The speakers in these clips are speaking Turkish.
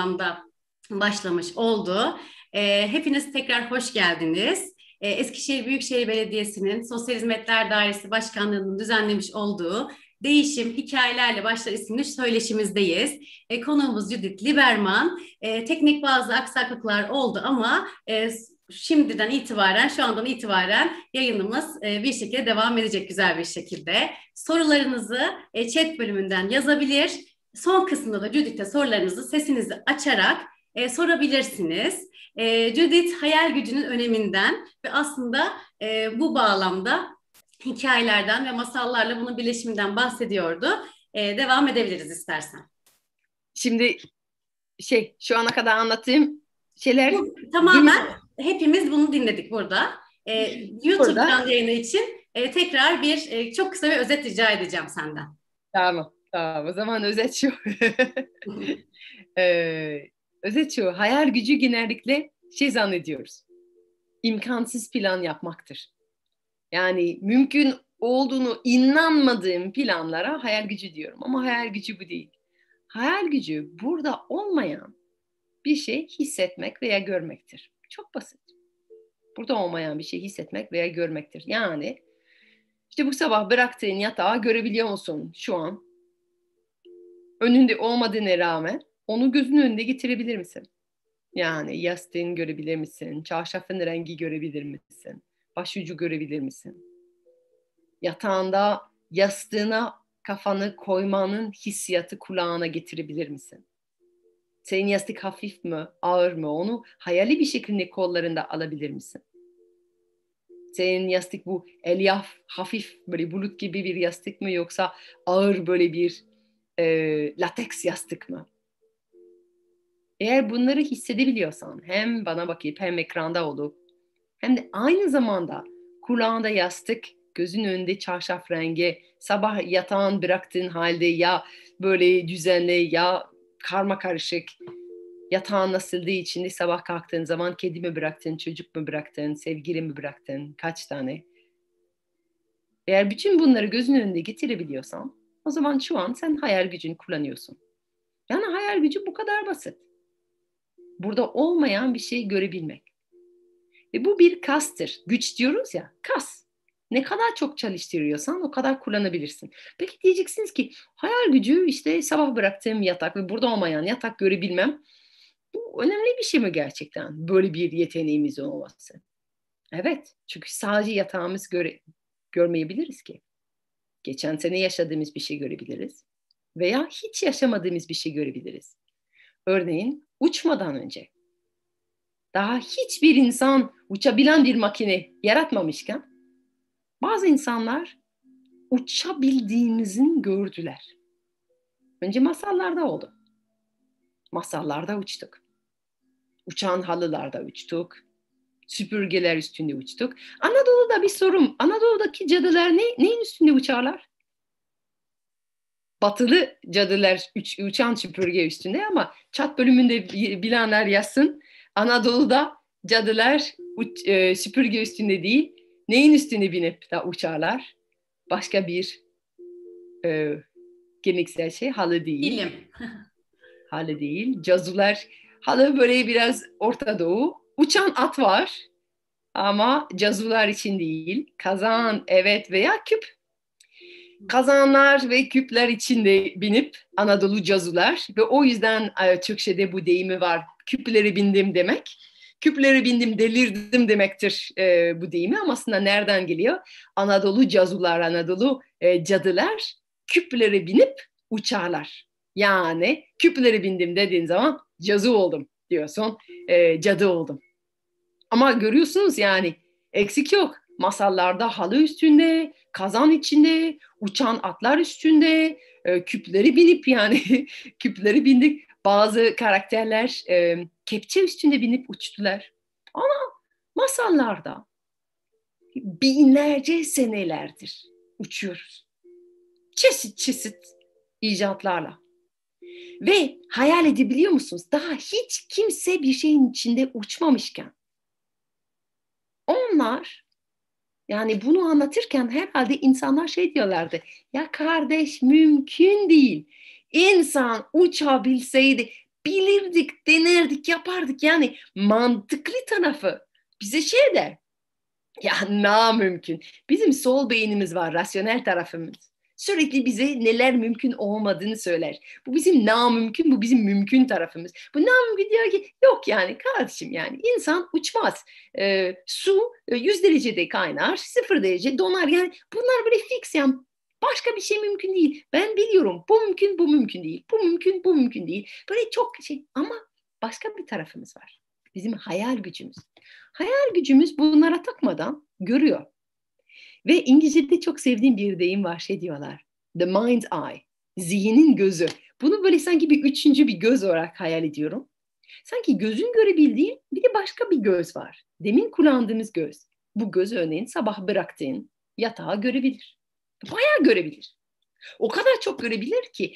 anda başlamış oldu. E, hepiniz tekrar hoş geldiniz. E, Eskişehir Büyükşehir Belediyesi'nin Sosyal Hizmetler Dairesi Başkanlığı'nın düzenlemiş olduğu Değişim Hikayelerle Başlar isimli söyleşimizdeyiz. E, konuğumuz Judith Liberman. E, teknik bazı aksaklıklar oldu ama e, şimdiden itibaren, şu andan itibaren yayınımız e, bir şekilde devam edecek güzel bir şekilde. Sorularınızı e, chat bölümünden yazabilir. Son kısımda da Judith'e sorularınızı sesinizi açarak e, sorabilirsiniz. E, Judith hayal gücünün öneminden ve aslında e, bu bağlamda hikayelerden ve masallarla bunun birleşiminden bahsediyordu. E, devam edebiliriz istersen. Şimdi şey şu ana kadar anlattığım şeyler... Bu, tamamen hepimiz bunu dinledik burada. E, YouTube'dan burada. yayını için e, tekrar bir e, çok kısa bir özet rica edeceğim senden. Tamam. Tamam. O zaman özet şu. ee, özet şu. Hayal gücü genellikle şey zannediyoruz. İmkansız plan yapmaktır. Yani mümkün olduğunu inanmadığım planlara hayal gücü diyorum. Ama hayal gücü bu değil. Hayal gücü burada olmayan bir şey hissetmek veya görmektir. Çok basit. Burada olmayan bir şey hissetmek veya görmektir. Yani işte bu sabah bıraktığın yatağı görebiliyor musun şu an? Önünde olmadığına rağmen onu gözünün önünde getirebilir misin? Yani yastığını görebilir misin? Çarşafın rengi görebilir misin? Başucu görebilir misin? Yatağında yastığına kafanı koymanın hissiyatı kulağına getirebilir misin? Senin yastık hafif mi, ağır mı? Onu hayali bir şekilde kollarında alabilir misin? Senin yastık bu elyaf, hafif böyle bulut gibi bir yastık mı yoksa ağır böyle bir e, lateks yastık mı? Eğer bunları hissedebiliyorsan hem bana bakıp hem ekranda olup hem de aynı zamanda kulağında yastık, gözün önünde çarşaf rengi, sabah yatağın bıraktığın halde ya böyle düzenli ya karma karışık yatağın nasıldı içinde sabah kalktığın zaman kedi mi bıraktın, çocuk mu bıraktın, sevgili mi bıraktın, kaç tane? Eğer bütün bunları gözün önünde getirebiliyorsan o zaman şu an sen hayal gücünü kullanıyorsun. Yani hayal gücü bu kadar basit. Burada olmayan bir şey görebilmek. Ve bu bir kastır. Güç diyoruz ya, kas. Ne kadar çok çalıştırıyorsan o kadar kullanabilirsin. Peki diyeceksiniz ki hayal gücü işte sabah bıraktığım yatak ve burada olmayan yatak görebilmem. Bu önemli bir şey mi gerçekten? Böyle bir yeteneğimiz olması. Evet. Çünkü sadece yatağımız göre, görmeyebiliriz ki. Geçen sene yaşadığımız bir şey görebiliriz. Veya hiç yaşamadığımız bir şey görebiliriz. Örneğin uçmadan önce. Daha hiçbir insan uçabilen bir makine yaratmamışken bazı insanlar uçabildiğimizin gördüler. Önce masallarda oldu. Masallarda uçtuk. Uçan halılarda uçtuk. Süpürgeler üstünde uçtuk. Anadolu'da bir sorum. Anadolu'daki cadılar ne, neyin üstünde uçarlar? Batılı cadılar uç, uçan süpürge üstünde ama çat bölümünde bilenler yazsın. Anadolu'da cadılar uç, e, süpürge üstünde değil, neyin üstüne binip da uçarlar? Başka bir e, geleneksel şey halı değil. Bilim. halı değil. Cazular halı böyle biraz Orta Doğu. Uçan at var ama cazular için değil. Kazan evet veya küp. Kazanlar ve küpler içinde binip Anadolu cazular ve o yüzden e, Türkçe'de bu deyimi var. Küpleri bindim demek küpleri bindim delirdim demektir e, bu deyimi ama aslında nereden geliyor? Anadolu cazular, Anadolu e, cadılar küpleri binip uçarlar. Yani küpleri bindim dediğin zaman cazı oldum diyorsun, e, cadı oldum. Ama görüyorsunuz yani eksik yok. Masallarda halı üstünde, kazan içinde, uçan atlar üstünde, e, küpleri binip yani küpleri bindik. Bazı karakterler e, kepçe üstünde binip uçtular. Ama masallarda binlerce senelerdir uçuyoruz. Çeşit çeşit icatlarla. Ve hayal edebiliyor musunuz? Daha hiç kimse bir şeyin içinde uçmamışken. Onlar yani bunu anlatırken herhalde insanlar şey diyorlardı. Ya kardeş mümkün değil. İnsan uçabilseydi bilirdik, denerdik, yapardık. Yani mantıklı tarafı bize şey der. Ya na mümkün. Bizim sol beynimiz var, rasyonel tarafımız. Sürekli bize neler mümkün olmadığını söyler. Bu bizim na mümkün, bu bizim mümkün tarafımız. Bu na mümkün diyor ki yok yani kardeşim yani insan uçmaz. Ee, su 100 derecede kaynar, 0 derece donar. Yani bunlar böyle fix yani Başka bir şey mümkün değil. Ben biliyorum bu mümkün, bu mümkün değil. Bu mümkün, bu mümkün değil. Böyle çok şey ama başka bir tarafımız var. Bizim hayal gücümüz. Hayal gücümüz bunlara takmadan görüyor. Ve İngilizce'de çok sevdiğim bir deyim var şey diyorlar. The mind's eye. Zihnin gözü. Bunu böyle sanki bir üçüncü bir göz olarak hayal ediyorum. Sanki gözün görebildiği bir de başka bir göz var. Demin kullandığımız göz. Bu göz örneğin sabah bıraktığın yatağı görebilir. Bayağı görebilir. O kadar çok görebilir ki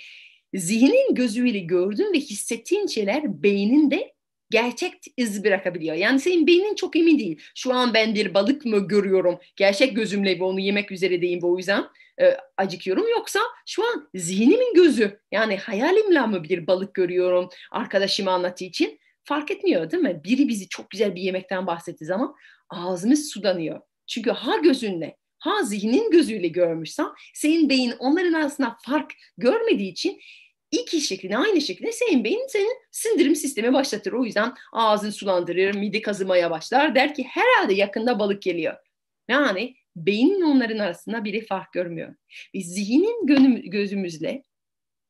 zihnin gözüyle gördüğün ve hissettiğin şeyler beyninde gerçek iz bırakabiliyor. Yani senin beynin çok emin değil. Şu an ben bir balık mı görüyorum? Gerçek gözümle ve onu yemek üzere bu yüzden e, acıkıyorum. Yoksa şu an zihnimin gözü yani hayalimle mi bir balık görüyorum arkadaşıma anlattığı için fark etmiyor değil mi? Biri bizi çok güzel bir yemekten bahsettiği zaman ağzımız sulanıyor. Çünkü ha gözünle ha zihnin gözüyle görmüşsen senin beyin onların arasında fark görmediği için iki şekilde aynı şekilde senin beyin senin sindirim sistemi başlatır. O yüzden ağzın sulandırır, mide kazımaya başlar. Der ki herhalde yakında balık geliyor. Yani beynin onların arasında biri fark görmüyor. Biz zihnin gözümüzle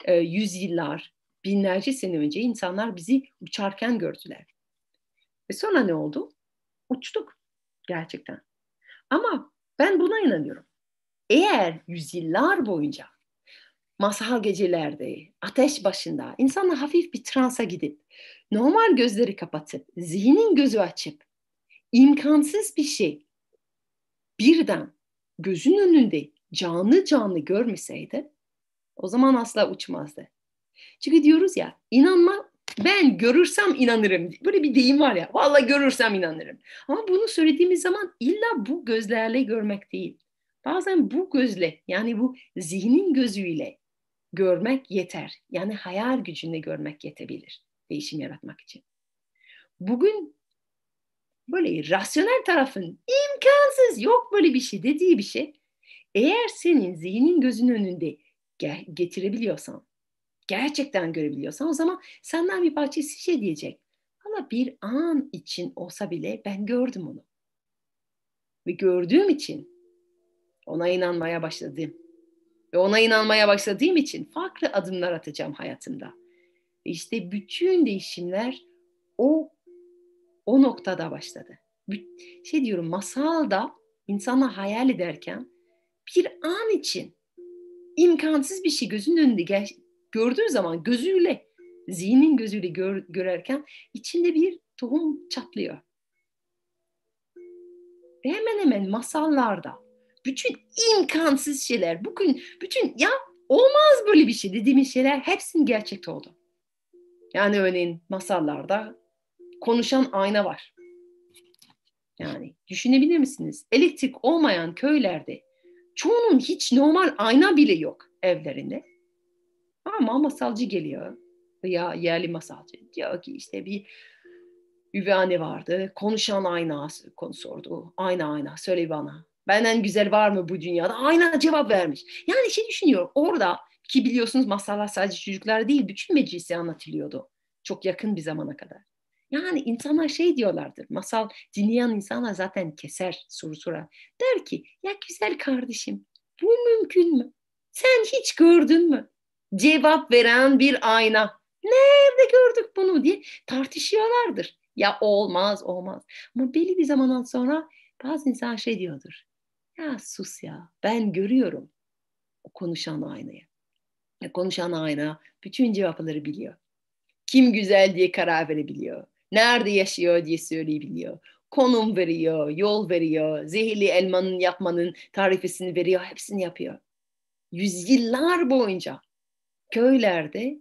e, yüzyıllar, binlerce sene önce insanlar bizi uçarken gördüler. Ve sonra ne oldu? Uçtuk gerçekten. Ama ben buna inanıyorum. Eğer yüzyıllar boyunca masal gecelerde, ateş başında insanlar hafif bir transa gidip normal gözleri kapatıp zihnin gözü açıp imkansız bir şey birden gözün önünde canlı canlı görmeseydi o zaman asla uçmazdı. Çünkü diyoruz ya inanma ben görürsem inanırım. Böyle bir deyim var ya. Vallahi görürsem inanırım. Ama bunu söylediğimiz zaman illa bu gözlerle görmek değil. Bazen bu gözle yani bu zihnin gözüyle görmek yeter. Yani hayal gücünle görmek yetebilir değişim yaratmak için. Bugün böyle rasyonel tarafın imkansız yok böyle bir şey dediği bir şey. Eğer senin zihnin gözün önünde getirebiliyorsan gerçekten görebiliyorsan o zaman senden bir parçası şey diyecek. Ama bir an için olsa bile ben gördüm onu. Ve gördüğüm için ona inanmaya başladım. Ve ona inanmaya başladığım için farklı adımlar atacağım hayatımda. Ve işte bütün değişimler o o noktada başladı. Şey diyorum masalda insanlar hayal ederken bir an için imkansız bir şey gözünün önünde gördüğü zaman gözüyle, zihnin gözüyle gör, görerken içinde bir tohum çatlıyor. Ve hemen hemen masallarda bütün imkansız şeyler, bugün bütün ya olmaz böyle bir şey dediğimiz şeyler hepsinin gerçek oldu. Yani örneğin masallarda konuşan ayna var. Yani düşünebilir misiniz? Elektrik olmayan köylerde çoğunun hiç normal ayna bile yok evlerinde. Ama masalcı geliyor veya yerli masalcı diyor ki işte bir üvey anne vardı. Konuşan ayna sordu. Ayna ayna söyle bana. Benden güzel var mı bu dünyada? Ayna cevap vermiş. Yani şey düşünüyorum orada ki biliyorsunuz masallar sadece çocuklar değil bütün meclisi anlatılıyordu. Çok yakın bir zamana kadar. Yani insanlar şey diyorlardır. Masal dinleyen insanlar zaten keser soru sorar. Der ki ya güzel kardeşim bu mümkün mü? Sen hiç gördün mü? cevap veren bir ayna. Nerede gördük bunu diye tartışıyorlardır. Ya olmaz olmaz. Ama belli bir zamandan sonra bazı insan şey diyordur. Ya sus ya ben görüyorum o konuşan aynayı. Ya konuşan ayna bütün cevapları biliyor. Kim güzel diye karar verebiliyor. Nerede yaşıyor diye söyleyebiliyor. Konum veriyor, yol veriyor, zehirli elmanın yapmanın tarifesini veriyor, hepsini yapıyor. Yüzyıllar boyunca köylerde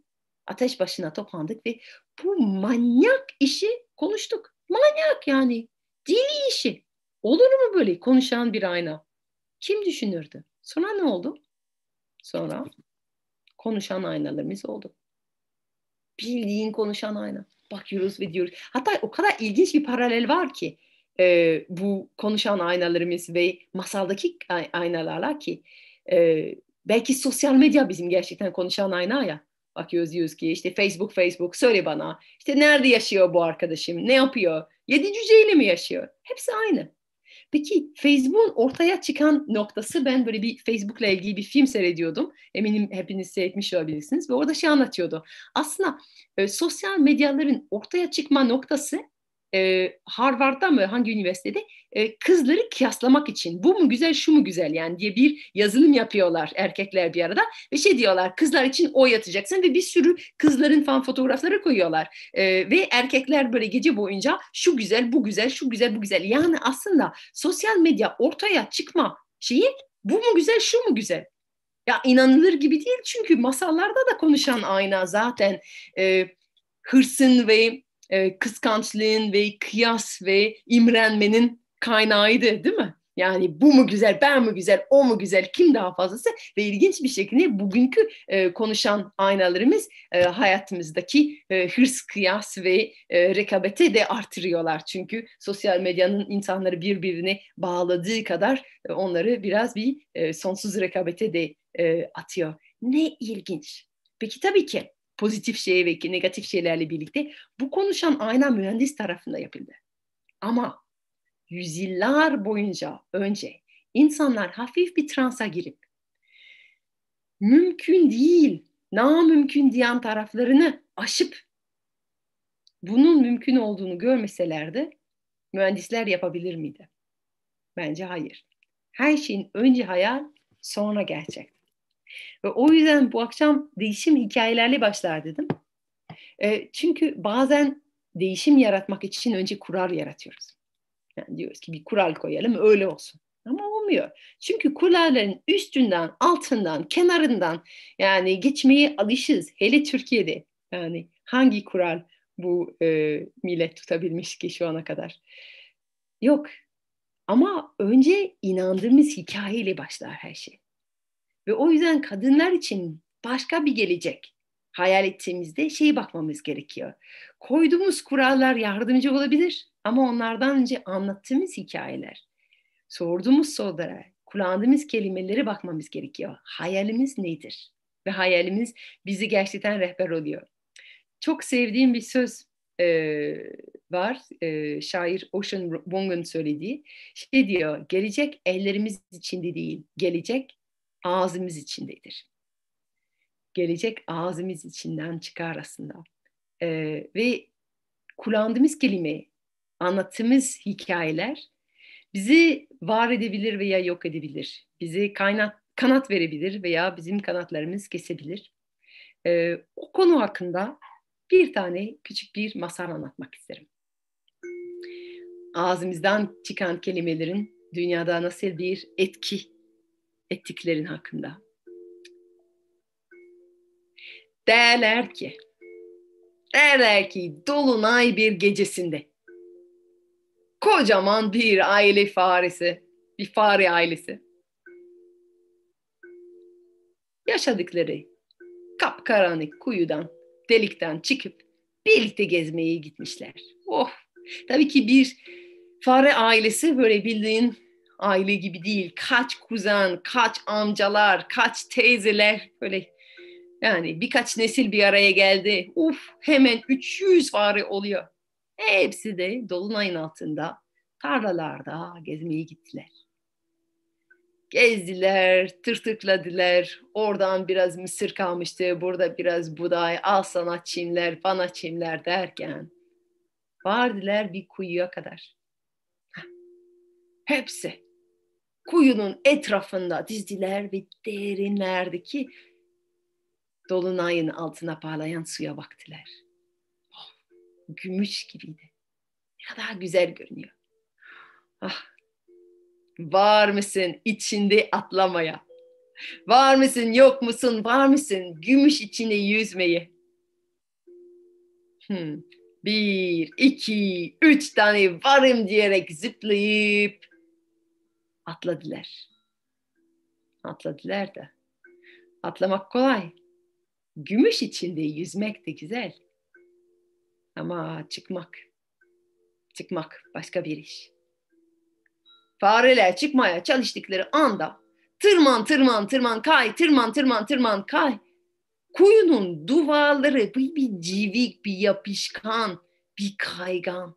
ateş başına toplandık ve bu manyak işi konuştuk. Manyak yani. Dili işi. Olur mu böyle konuşan bir ayna? Kim düşünürdü? Sonra ne oldu? Sonra konuşan aynalarımız oldu. Bildiğin konuşan ayna. Bakıyoruz ve diyoruz. Hatta o kadar ilginç bir paralel var ki e, bu konuşan aynalarımız ve masaldaki aynalarla ki e, belki sosyal medya bizim gerçekten konuşan ayna ya. Bakıyoruz diyoruz ki işte Facebook Facebook söyle bana işte nerede yaşıyor bu arkadaşım ne yapıyor yedi cüceyle mi yaşıyor hepsi aynı. Peki Facebook'un ortaya çıkan noktası ben böyle bir Facebook'la ilgili bir film seyrediyordum. Eminim hepiniz seyretmiş olabilirsiniz ve orada şey anlatıyordu. Aslında e, sosyal medyaların ortaya çıkma noktası e, Harvard'da mı hangi üniversitede? E, kızları kıyaslamak için. Bu mu güzel şu mu güzel yani diye bir yazılım yapıyorlar erkekler bir arada ve şey diyorlar kızlar için o yatacaksın ve bir sürü kızların falan fotoğrafları koyuyorlar. E, ve erkekler böyle gece boyunca şu güzel bu güzel şu güzel bu güzel. Yani aslında sosyal medya ortaya çıkma şeyi bu mu güzel şu mu güzel? Ya inanılır gibi değil çünkü masallarda da konuşan ayna zaten. E, hırsın ve e, kıskançlığın ve kıyas ve imrenmenin kaynağıydı değil mi? Yani bu mu güzel, ben mi güzel, o mu güzel, kim daha fazlası ve ilginç bir şekilde bugünkü e, konuşan aynalarımız e, hayatımızdaki e, hırs, kıyas ve e, rekabeti de artırıyorlar. Çünkü sosyal medyanın insanları birbirine bağladığı kadar e, onları biraz bir e, sonsuz rekabete de e, atıyor. Ne ilginç. Peki tabii ki pozitif şey ve negatif şeylerle birlikte bu konuşan ayna mühendis tarafında yapıldı. Ama yüzyıllar boyunca önce insanlar hafif bir transa girip mümkün değil, namümkün diyen taraflarını aşıp bunun mümkün olduğunu görmeselerdi mühendisler yapabilir miydi? Bence hayır. Her şeyin önce hayal, sonra gerçek. Ve o yüzden bu akşam değişim hikayelerle başlar dedim. E, çünkü bazen değişim yaratmak için önce kural yaratıyoruz. Yani diyoruz ki bir kural koyalım öyle olsun. Ama olmuyor. Çünkü kuralların üstünden, altından, kenarından yani geçmeye alışız. Hele Türkiye'de. Yani hangi kural bu e, millet tutabilmiş ki şu ana kadar? Yok. Ama önce inandığımız hikayeyle başlar her şey. Ve o yüzden kadınlar için başka bir gelecek hayal ettiğimizde şeyi bakmamız gerekiyor. Koyduğumuz kurallar yardımcı olabilir ama onlardan önce anlattığımız hikayeler, sorduğumuz sorulara, kullandığımız kelimeleri bakmamız gerekiyor. Hayalimiz nedir? Ve hayalimiz bizi gerçekten rehber oluyor. Çok sevdiğim bir söz e, var. E, şair Ocean Wong'un söylediği. Şey diyor, gelecek ellerimiz içinde değil, gelecek ağzımız içindedir. Gelecek ağzımız içinden çıkar aslında. Ee, ve kullandığımız kelime, anlattığımız hikayeler bizi var edebilir veya yok edebilir. Bizi kaynat, kanat verebilir veya bizim kanatlarımız kesebilir. Ee, o konu hakkında bir tane küçük bir masal anlatmak isterim. Ağzımızdan çıkan kelimelerin dünyada nasıl bir etki ettiklerin hakkında. Derler ki, derler ki dolunay bir gecesinde kocaman bir aile faresi, bir fare ailesi yaşadıkları kapkaranlık kuyudan, delikten çıkıp birlikte gezmeye gitmişler. Oh, tabii ki bir fare ailesi böyle bildiğin aile gibi değil. Kaç kuzen, kaç amcalar, kaç teyzeler böyle yani birkaç nesil bir araya geldi. Uf hemen 300 fare oluyor. Hepsi de dolunayın altında tarlalarda gezmeye gittiler. Gezdiler, tırtıkladılar. Oradan biraz mısır kalmıştı, burada biraz buğday, al sana çimler, bana çimler derken vardılar bir kuyuya kadar. Hepsi kuyunun etrafında dizdiler ve derinlerdeki dolunayın altına parlayan suya baktılar. Oh, gümüş gibiydi. Ne kadar güzel görünüyor. Ah, var mısın içinde atlamaya? Var mısın yok musun? Var mısın gümüş içinde yüzmeye? Hmm. Bir, iki, üç tane varım diyerek zıplayıp atladılar. Atladılar da. Atlamak kolay. Gümüş içinde yüzmek de güzel. Ama çıkmak, çıkmak başka bir iş. Fareler çıkmaya çalıştıkları anda tırman tırman tırman kay, tırman tırman tırman kay. Kuyunun duvarları bir, bir civik, bir yapışkan, bir kaygan.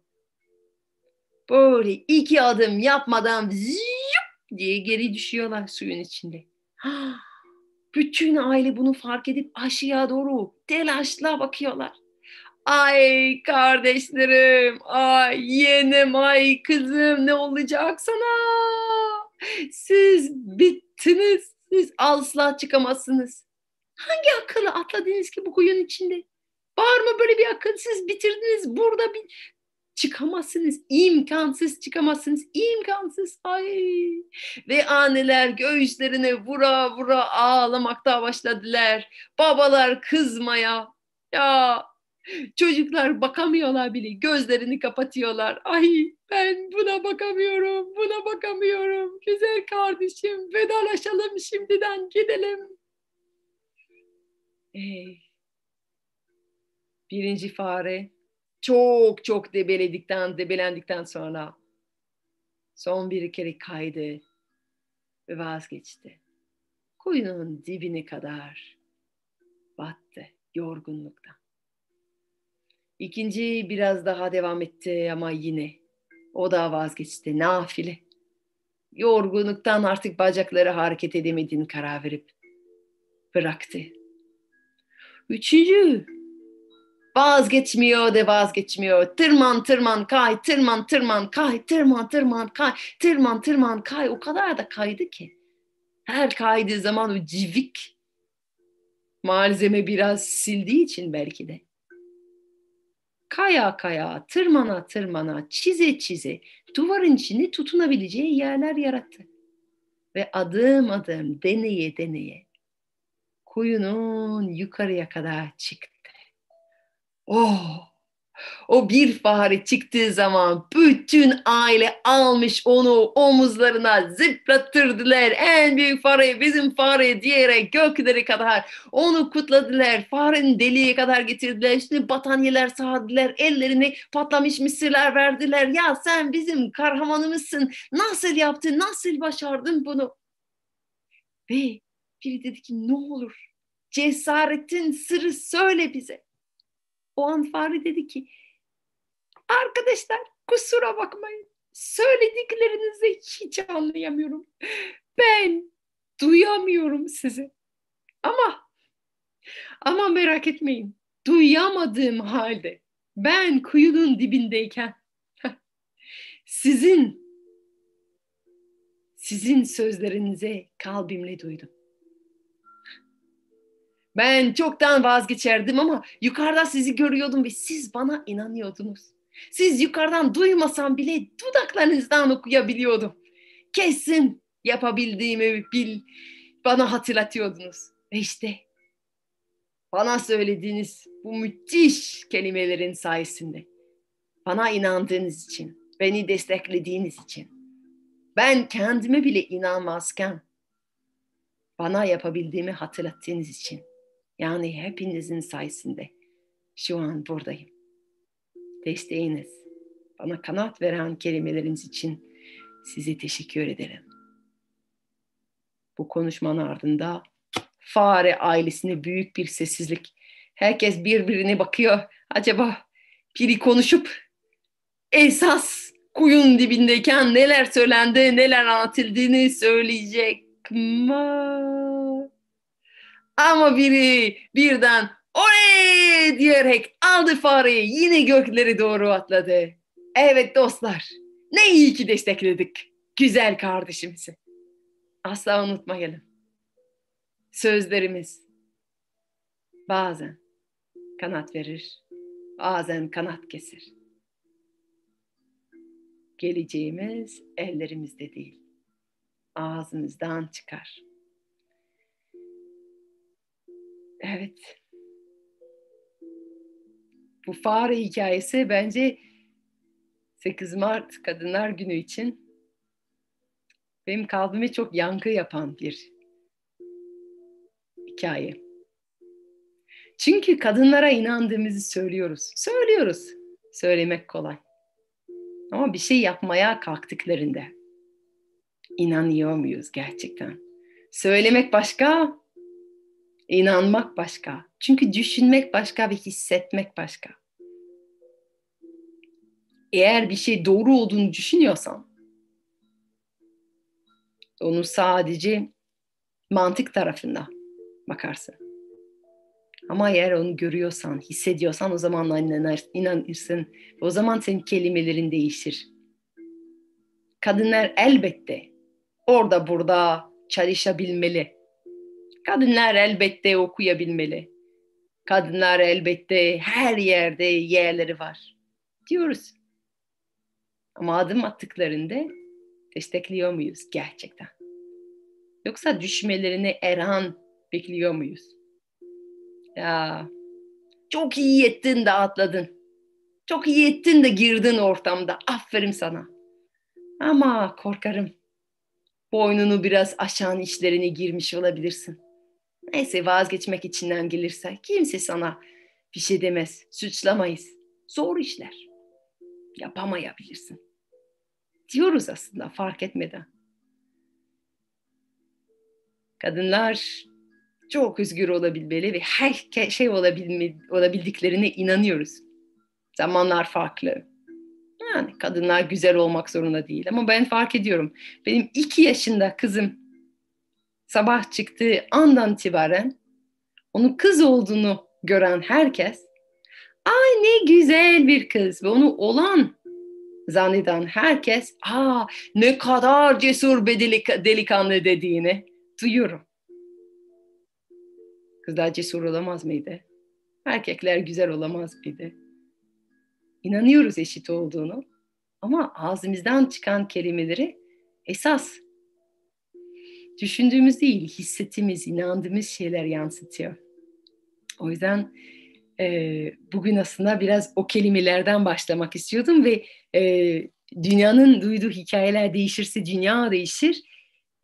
Böyle iki adım yapmadan ziyup diye geri düşüyorlar suyun içinde. Bütün aile bunu fark edip aşağıya doğru telaşla bakıyorlar. Ay kardeşlerim, ay yeğenim, ay kızım ne olacak sana? Siz bittiniz, siz asla çıkamazsınız. Hangi akıllı atladınız ki bu kuyunun içinde? Var mı böyle bir akıl? Siz bitirdiniz. Burada bir çıkamazsınız. İmkansız çıkamazsınız. İmkansız. Ay. Ve anneler göğüslerine vura vura ağlamakta başladılar. Babalar kızmaya. Ya çocuklar bakamıyorlar bile. Gözlerini kapatıyorlar. Ay ben buna bakamıyorum. Buna bakamıyorum. Güzel kardeşim vedalaşalım şimdiden gidelim. Ey. Birinci fare çok çok debeledikten, debelendikten sonra son bir kere kaydı ve vazgeçti. Kuyunun dibine kadar battı yorgunluktan. İkinci biraz daha devam etti ama yine o da vazgeçti. Nafile. Yorgunluktan artık bacakları hareket edemediğini karar verip bıraktı. Üçüncü Vazgeçmiyor de vazgeçmiyor. Tırman tırman kay, tırman tırman kay, tırman tırman kay, tırman tırman kay. O kadar da kaydı ki. Her kaydığı zaman o civik malzeme biraz sildiği için belki de. Kaya kaya, tırmana tırmana, çize çize duvarın içini tutunabileceği yerler yarattı. Ve adım adım deneye deneye kuyunun yukarıya kadar çıktı. Oh! O bir fare çıktığı zaman bütün aile almış onu omuzlarına zıplattırdılar. En büyük fare bizim fare diyerek gökleri kadar onu kutladılar. Farenin deliğe kadar getirdiler. Şimdi batanyeler sağdılar. Ellerine patlamış mısırlar verdiler. Ya sen bizim kahramanımızsın. Nasıl yaptın? Nasıl başardın bunu? Ve biri dedi ki ne olur cesaretin sırrı söyle bize. O an fare dedi ki arkadaşlar kusura bakmayın söylediklerinizi hiç anlayamıyorum. Ben duyamıyorum sizi. Ama ama merak etmeyin. Duyamadığım halde ben kuyunun dibindeyken sizin sizin sözlerinize kalbimle duydum. Ben çoktan vazgeçerdim ama yukarıda sizi görüyordum ve siz bana inanıyordunuz. Siz yukarıdan duymasam bile dudaklarınızdan okuyabiliyordum. Kesin yapabildiğimi bil, bana hatırlatıyordunuz. Ve işte bana söylediğiniz bu müthiş kelimelerin sayesinde, bana inandığınız için, beni desteklediğiniz için, ben kendime bile inanmazken bana yapabildiğimi hatırlattığınız için yani hepinizin sayesinde şu an buradayım. Desteğiniz, bana kanat veren kelimeleriniz için size teşekkür ederim. Bu konuşmanın ardında fare ailesine büyük bir sessizlik. Herkes birbirine bakıyor. Acaba biri konuşup esas kuyun dibindeyken neler söylendi, neler anlatıldığını söyleyecek mi? Ama biri birden oley diyerek aldı fareyi yine gökleri doğru atladı. Evet dostlar ne iyi ki destekledik güzel kardeşimizi. Asla unutmayalım. Sözlerimiz bazen kanat verir, bazen kanat kesir. Geleceğimiz ellerimizde değil, ağzımızdan çıkar. Evet. Bu fare hikayesi bence 8 Mart Kadınlar Günü için benim kalbime çok yankı yapan bir hikaye. Çünkü kadınlara inandığımızı söylüyoruz. Söylüyoruz. Söylemek kolay. Ama bir şey yapmaya kalktıklarında inanıyor muyuz gerçekten? Söylemek başka, inanmak başka. Çünkü düşünmek başka ve hissetmek başka. Eğer bir şey doğru olduğunu düşünüyorsan, onu sadece mantık tarafında bakarsın. Ama eğer onu görüyorsan, hissediyorsan o zaman inanır, inanırsın. O zaman senin kelimelerin değişir. Kadınlar elbette orada burada çalışabilmeli. Kadınlar elbette okuyabilmeli. Kadınlar elbette her yerde yerleri var. Diyoruz. Ama adım attıklarında destekliyor muyuz gerçekten? Yoksa düşmelerini her an bekliyor muyuz? Ya çok iyi ettin de atladın. Çok iyi ettin de girdin ortamda. Aferin sana. Ama korkarım. Boynunu biraz aşan işlerine girmiş olabilirsin. Neyse vazgeçmek içinden gelirse kimse sana bir şey demez. Suçlamayız. Zor işler. Yapamayabilirsin. Diyoruz aslında fark etmeden. Kadınlar çok özgür olabilmeli ve her şey olabildiklerine inanıyoruz. Zamanlar farklı. Yani kadınlar güzel olmak zorunda değil ama ben fark ediyorum. Benim iki yaşında kızım sabah çıktığı andan itibaren onun kız olduğunu gören herkes ay ne güzel bir kız ve onu olan zanneden herkes aa ne kadar cesur bir delikanlı dediğini duyuyorum. Kızlar cesur olamaz mıydı? Erkekler güzel olamaz mıydı? İnanıyoruz eşit olduğunu ama ağzımızdan çıkan kelimeleri esas düşündüğümüz değil, hissettiğimiz, inandığımız şeyler yansıtıyor. O yüzden e, bugün aslında biraz o kelimelerden başlamak istiyordum ve e, dünyanın duyduğu hikayeler değişirse dünya değişir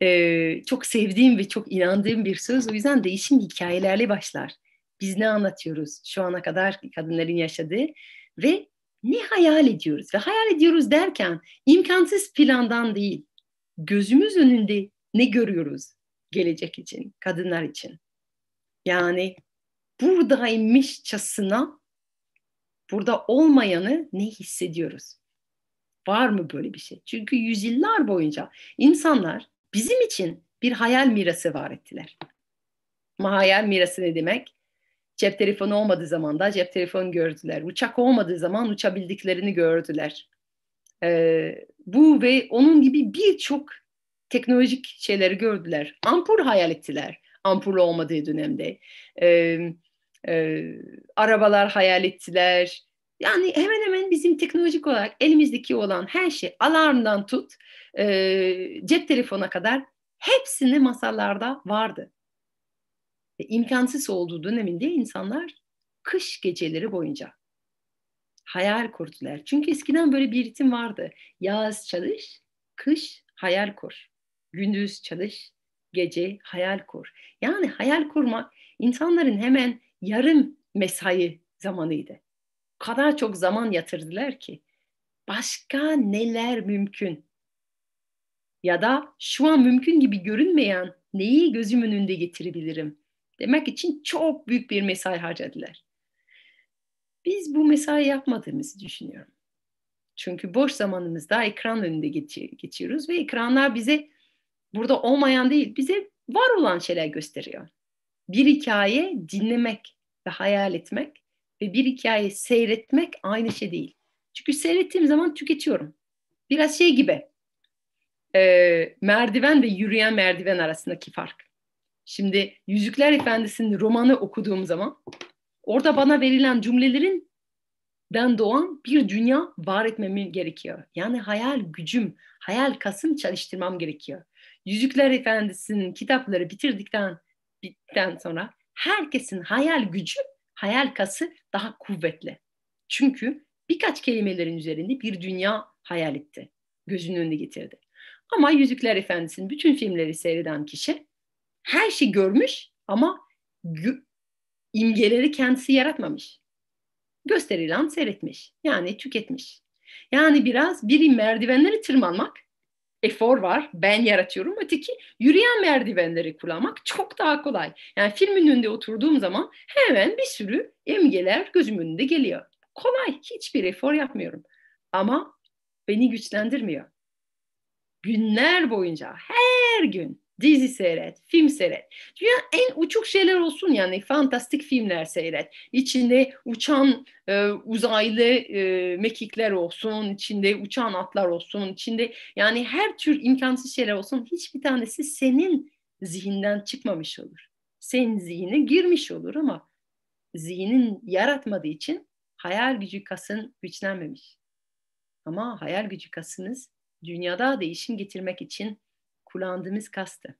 e, çok sevdiğim ve çok inandığım bir söz. O yüzden değişim hikayelerle başlar. Biz ne anlatıyoruz şu ana kadar kadınların yaşadığı ve ne hayal ediyoruz? Ve hayal ediyoruz derken imkansız plandan değil, gözümüz önünde ne görüyoruz gelecek için, kadınlar için? Yani buradaymışçasına burada olmayanı ne hissediyoruz? Var mı böyle bir şey? Çünkü yüzyıllar boyunca insanlar bizim için bir hayal mirası var ettiler. Hayal mirası ne demek? Cep telefonu olmadığı zaman da cep telefonu gördüler. Uçak olmadığı zaman uçabildiklerini gördüler. Ee, bu ve onun gibi birçok teknolojik şeyleri gördüler. Ampul hayal ettiler. Ampul olmadığı dönemde. Ee, e, arabalar hayal ettiler. Yani hemen hemen bizim teknolojik olarak elimizdeki olan her şey alarmdan tut e, cep telefona kadar hepsini masallarda vardı. E, imkansız olduğu döneminde insanlar kış geceleri boyunca hayal kurdular. Çünkü eskiden böyle bir ritim vardı. Yaz çalış, kış hayal kur. Gündüz çalış, gece hayal kur. Yani hayal kurmak insanların hemen yarım mesai zamanıydı. O kadar çok zaman yatırdılar ki başka neler mümkün? Ya da şu an mümkün gibi görünmeyen neyi gözüm önünde getirebilirim? Demek için çok büyük bir mesai harcadılar. Biz bu mesai yapmadığımızı düşünüyorum. Çünkü boş zamanımızda ekran önünde geçiyoruz ve ekranlar bize burada olmayan değil, bize var olan şeyler gösteriyor. Bir hikaye dinlemek ve hayal etmek ve bir hikaye seyretmek aynı şey değil. Çünkü seyrettiğim zaman tüketiyorum. Biraz şey gibi, e, merdiven ve yürüyen merdiven arasındaki fark. Şimdi Yüzükler Efendisi'nin romanı okuduğum zaman orada bana verilen cümlelerin ben doğan bir dünya var etmem gerekiyor. Yani hayal gücüm, hayal kasım çalıştırmam gerekiyor. Yüzükler Efendisi'nin kitapları bitirdikten bitten sonra herkesin hayal gücü, hayal kası daha kuvvetli. Çünkü birkaç kelimelerin üzerinde bir dünya hayal etti. Gözünün önüne getirdi. Ama Yüzükler Efendisi'nin bütün filmleri seyreden kişi her şey görmüş ama imgeleri kendisi yaratmamış. Gösterilen seyretmiş. Yani tüketmiş. Yani biraz biri merdivenleri tırmanmak, efor var, ben yaratıyorum. Öteki yürüyen merdivenleri kullanmak çok daha kolay. Yani filmin önünde oturduğum zaman hemen bir sürü imgeler gözümün önünde geliyor. Kolay, hiçbir efor yapmıyorum. Ama beni güçlendirmiyor. Günler boyunca her gün dizi seyret, film seyret. Dünya en uçuk şeyler olsun yani fantastik filmler seyret. İçinde uçan e, uzaylı e, mekikler olsun, içinde uçan atlar olsun, içinde yani her tür imkansız şeyler olsun. Hiçbir tanesi senin zihinden çıkmamış olur. Senin zihine girmiş olur ama zihnin yaratmadığı için hayal gücü kasın güçlenmemiş. Ama hayal gücü kasınız dünyada değişim getirmek için kullandığımız kastı.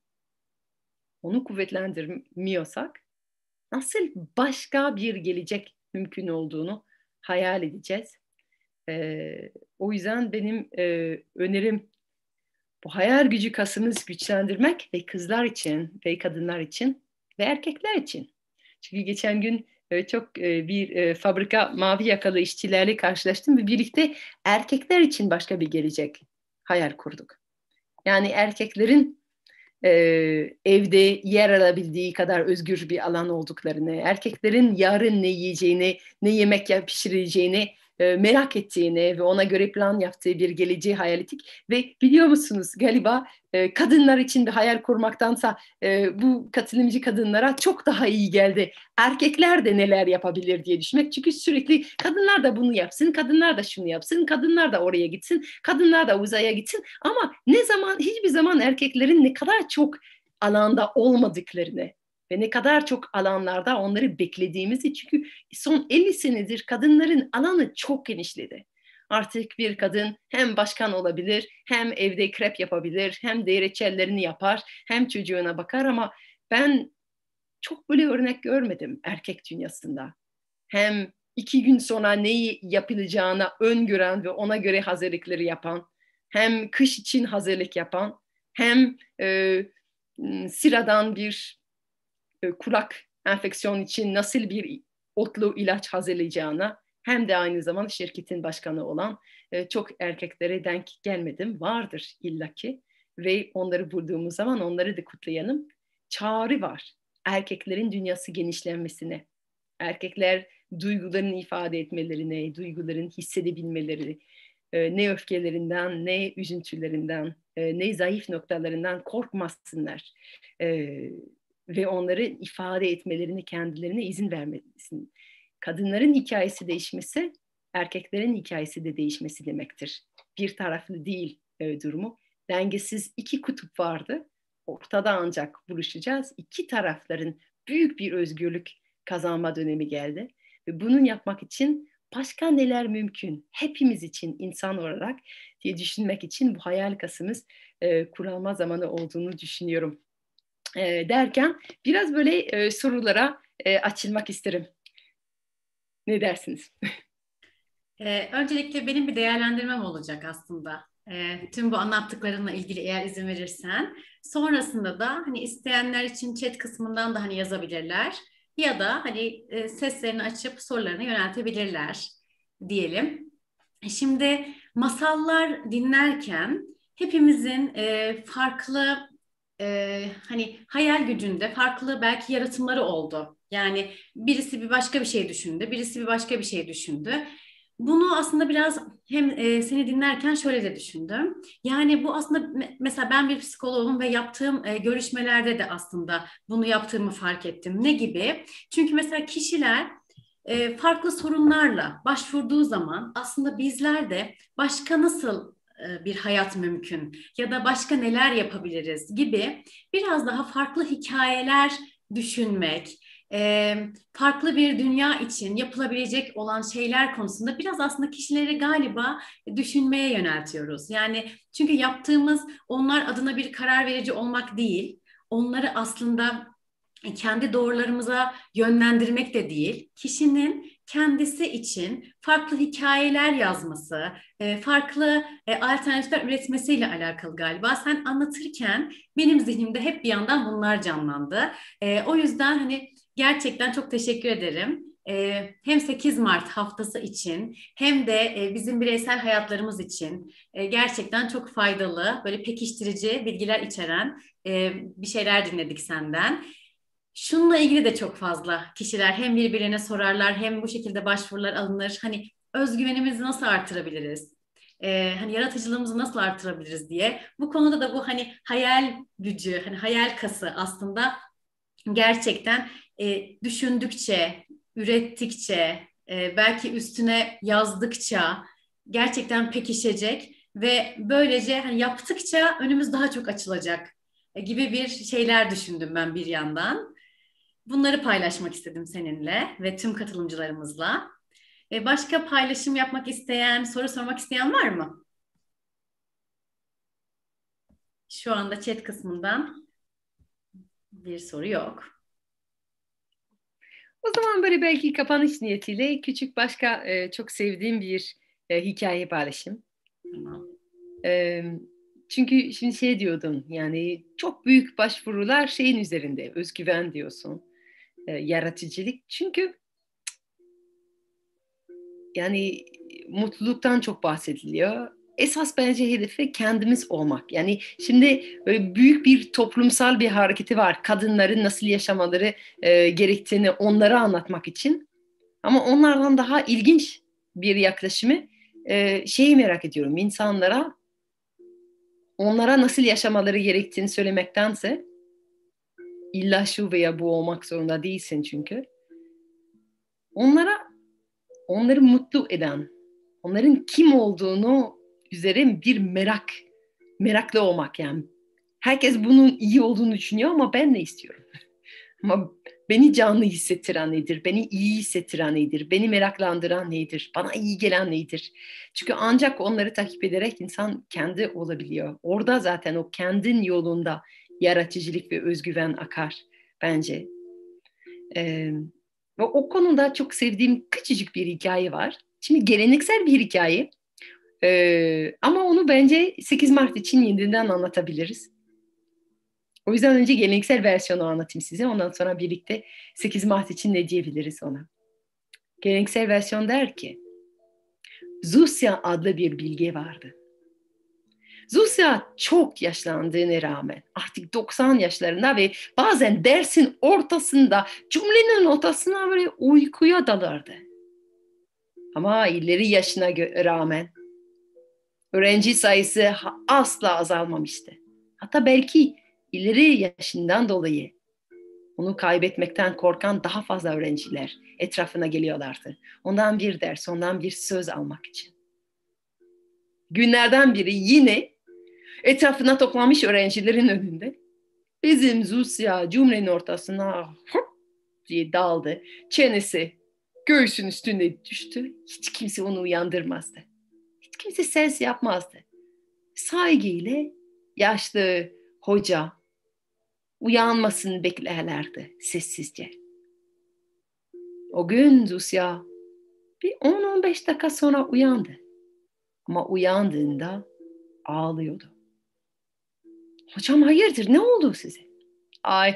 Onu kuvvetlendirmiyorsak nasıl başka bir gelecek mümkün olduğunu hayal edeceğiz. Ee, o yüzden benim e, önerim bu hayal gücü kasımız güçlendirmek ve kızlar için ve kadınlar için ve erkekler için. Çünkü geçen gün e, çok e, bir e, fabrika mavi yakalı işçilerle karşılaştım ve birlikte erkekler için başka bir gelecek hayal kurduk. Yani erkeklerin e, evde yer alabildiği kadar özgür bir alan olduklarını, erkeklerin yarın ne yiyeceğini, ne yemek pişireceğini e, merak ettiğini ve ona göre plan yaptığı bir geleceği hayal ettik. Ve biliyor musunuz galiba e, kadınlar için bir hayal kurmaktansa e, bu katılımcı kadınlara çok daha iyi geldi. Erkekler de neler yapabilir diye düşünmek. Çünkü sürekli kadınlar da bunu yapsın, kadınlar da şunu yapsın, kadınlar da oraya gitsin, kadınlar da uzaya gitsin. Ama ne zaman hiçbir zaman erkeklerin ne kadar çok alanda olmadıklarını, ve ne kadar çok alanlarda onları beklediğimizi çünkü son 50 senedir kadınların alanı çok genişledi. Artık bir kadın hem başkan olabilir, hem evde krep yapabilir, hem de reçellerini yapar, hem çocuğuna bakar ama ben çok böyle örnek görmedim erkek dünyasında. Hem iki gün sonra neyi yapılacağına öngören ve ona göre hazırlıkları yapan, hem kış için hazırlık yapan, hem e, sıradan bir e, kulak enfeksiyon için nasıl bir otlu ilaç hazırlayacağına hem de aynı zamanda şirketin başkanı olan e, çok erkeklere denk gelmedim. Vardır illaki ve onları bulduğumuz zaman onları da kutlayalım. Çağrı var erkeklerin dünyası genişlenmesine. Erkekler duygularını ifade etmelerine, duyguların hissedebilmeleri, e, ne öfkelerinden, ne üzüntülerinden, ne zayıf noktalarından korkmasınlar ve onları ifade etmelerine kendilerine izin vermelisin. Kadınların hikayesi değişmesi, erkeklerin hikayesi de değişmesi demektir. Bir taraflı değil e, durumu. Dengesiz iki kutup vardı. Ortada ancak buluşacağız. İki tarafların büyük bir özgürlük kazanma dönemi geldi. Ve bunun yapmak için başka neler mümkün? Hepimiz için insan olarak diye düşünmek için bu hayal kasımız e, kurulma zamanı olduğunu düşünüyorum e, derken biraz böyle e, sorulara e, açılmak isterim. Ne dersiniz? Ee, öncelikle benim bir değerlendirmem olacak aslında. E, tüm bu anlattıklarınla ilgili eğer izin verirsen. Sonrasında da hani isteyenler için chat kısmından da hani yazabilirler. Ya da hani e, seslerini açıp sorularını yöneltebilirler diyelim. Şimdi masallar dinlerken hepimizin e, farklı e, hani hayal gücünde farklı belki yaratımları oldu. Yani birisi bir başka bir şey düşündü, birisi bir başka bir şey düşündü. Bunu aslında biraz hem e, seni dinlerken şöyle de düşündüm. Yani bu aslında me- mesela ben bir psikoloğum ve yaptığım e, görüşmelerde de aslında bunu yaptığımı fark ettim. Ne gibi? Çünkü mesela kişiler e, farklı sorunlarla başvurduğu zaman aslında bizler de başka nasıl bir hayat mümkün ya da başka neler yapabiliriz gibi biraz daha farklı hikayeler düşünmek, e, farklı bir dünya için yapılabilecek olan şeyler konusunda biraz aslında kişileri galiba düşünmeye yöneltiyoruz. Yani çünkü yaptığımız onlar adına bir karar verici olmak değil, onları aslında kendi doğrularımıza yönlendirmek de değil, kişinin kendisi için farklı hikayeler yazması, e, farklı e, alternatifler üretmesiyle alakalı galiba. Sen anlatırken benim zihnimde hep bir yandan bunlar canlandı. E, o yüzden hani Gerçekten çok teşekkür ederim. Hem 8 Mart haftası için hem de bizim bireysel hayatlarımız için gerçekten çok faydalı, böyle pekiştirici bilgiler içeren bir şeyler dinledik senden. Şununla ilgili de çok fazla kişiler hem birbirine sorarlar hem bu şekilde başvurular alınır. Hani özgüvenimizi nasıl artırabiliriz? Ee, hani yaratıcılığımızı nasıl artırabiliriz diye. Bu konuda da bu hani hayal gücü, hani hayal kası aslında gerçekten e, düşündükçe, ürettikçe, e, belki üstüne yazdıkça gerçekten pekişecek ve böylece hani yaptıkça önümüz daha çok açılacak e, gibi bir şeyler düşündüm ben bir yandan. Bunları paylaşmak istedim seninle ve tüm katılımcılarımızla. E, başka paylaşım yapmak isteyen, soru sormak isteyen var mı? Şu anda chat kısmından bir soru yok. O zaman böyle belki kapanış niyetiyle küçük başka e, çok sevdiğim bir e, hikaye paylaşayım. Tamam. E, çünkü şimdi şey diyordun yani çok büyük başvurular şeyin üzerinde özgüven diyorsun. E, yaratıcılık çünkü yani mutluluktan çok bahsediliyor esas bence hedefi kendimiz olmak. Yani şimdi böyle büyük bir toplumsal bir hareketi var. Kadınların nasıl yaşamaları e, gerektiğini onlara anlatmak için. Ama onlardan daha ilginç bir yaklaşımı e, şeyi merak ediyorum. İnsanlara onlara nasıl yaşamaları gerektiğini söylemektense illa şu veya bu olmak zorunda değilsin çünkü. Onlara onları mutlu eden, onların kim olduğunu üzere bir merak, meraklı olmak yani. Herkes bunun iyi olduğunu düşünüyor ama ben ne istiyorum? ama beni canlı hissettiren nedir? Beni iyi hissettiren nedir? Beni meraklandıran nedir? Bana iyi gelen nedir? Çünkü ancak onları takip ederek insan kendi olabiliyor. Orada zaten o kendin yolunda yaratıcılık ve özgüven akar bence. Ee, ve o konuda çok sevdiğim küçücük bir hikaye var. Şimdi geleneksel bir hikaye. Ee, ama onu bence 8 Mart için yeniden anlatabiliriz. O yüzden önce geleneksel versiyonu anlatayım size. Ondan sonra birlikte 8 Mart için ne diyebiliriz ona. Geleneksel versiyon der ki, Zusya adlı bir bilge vardı. Zusya çok yaşlandığına rağmen artık 90 yaşlarında ve bazen dersin ortasında cümlenin ortasına böyle uykuya dalardı. Ama ileri yaşına rağmen öğrenci sayısı asla azalmamıştı. Hatta belki ileri yaşından dolayı onu kaybetmekten korkan daha fazla öğrenciler etrafına geliyorlardı. Ondan bir ders, ondan bir söz almak için. Günlerden biri yine etrafına toplamış öğrencilerin önünde bizim Zusya cümlenin ortasına hop diye daldı. Çenesi göğsün üstünde düştü. Hiç kimse onu uyandırmazdı kimse ses yapmazdı. Saygıyla yaşlı hoca uyanmasını beklerlerdi sessizce. O gün Zusya bir 10-15 dakika sonra uyandı. Ama uyandığında ağlıyordu. Hocam hayırdır ne oldu size? Ay,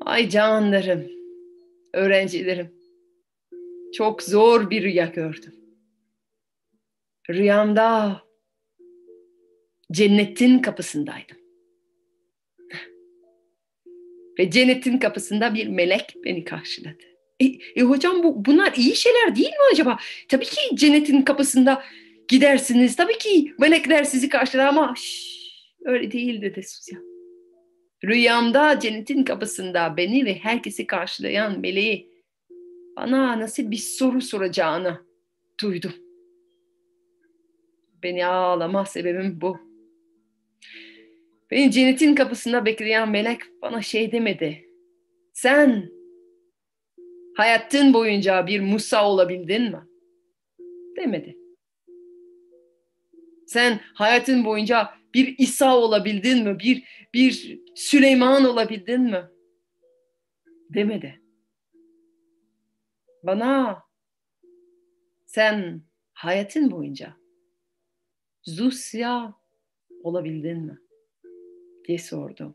ay canlarım, öğrencilerim. Çok zor bir rüya gördüm rüyamda cennetin kapısındaydım. Ve cennetin kapısında bir melek beni karşıladı. E, e hocam bu bunlar iyi şeyler değil mi acaba? Tabii ki cennetin kapısında gidersiniz. Tabii ki melekler sizi karşılar ama şş, öyle değil dedi Suzan. Rüyamda cennetin kapısında beni ve herkesi karşılayan meleği bana nasıl bir soru soracağını duydum. Beni ağlama sebebim bu. Beni cennetin kapısında bekleyen melek bana şey demedi. Sen hayatın boyunca bir Musa olabildin mi? Demedi. Sen hayatın boyunca bir İsa olabildin mi? Bir bir Süleyman olabildin mi? Demedi. Bana sen hayatın boyunca Zusya olabildin mi? diye sordu.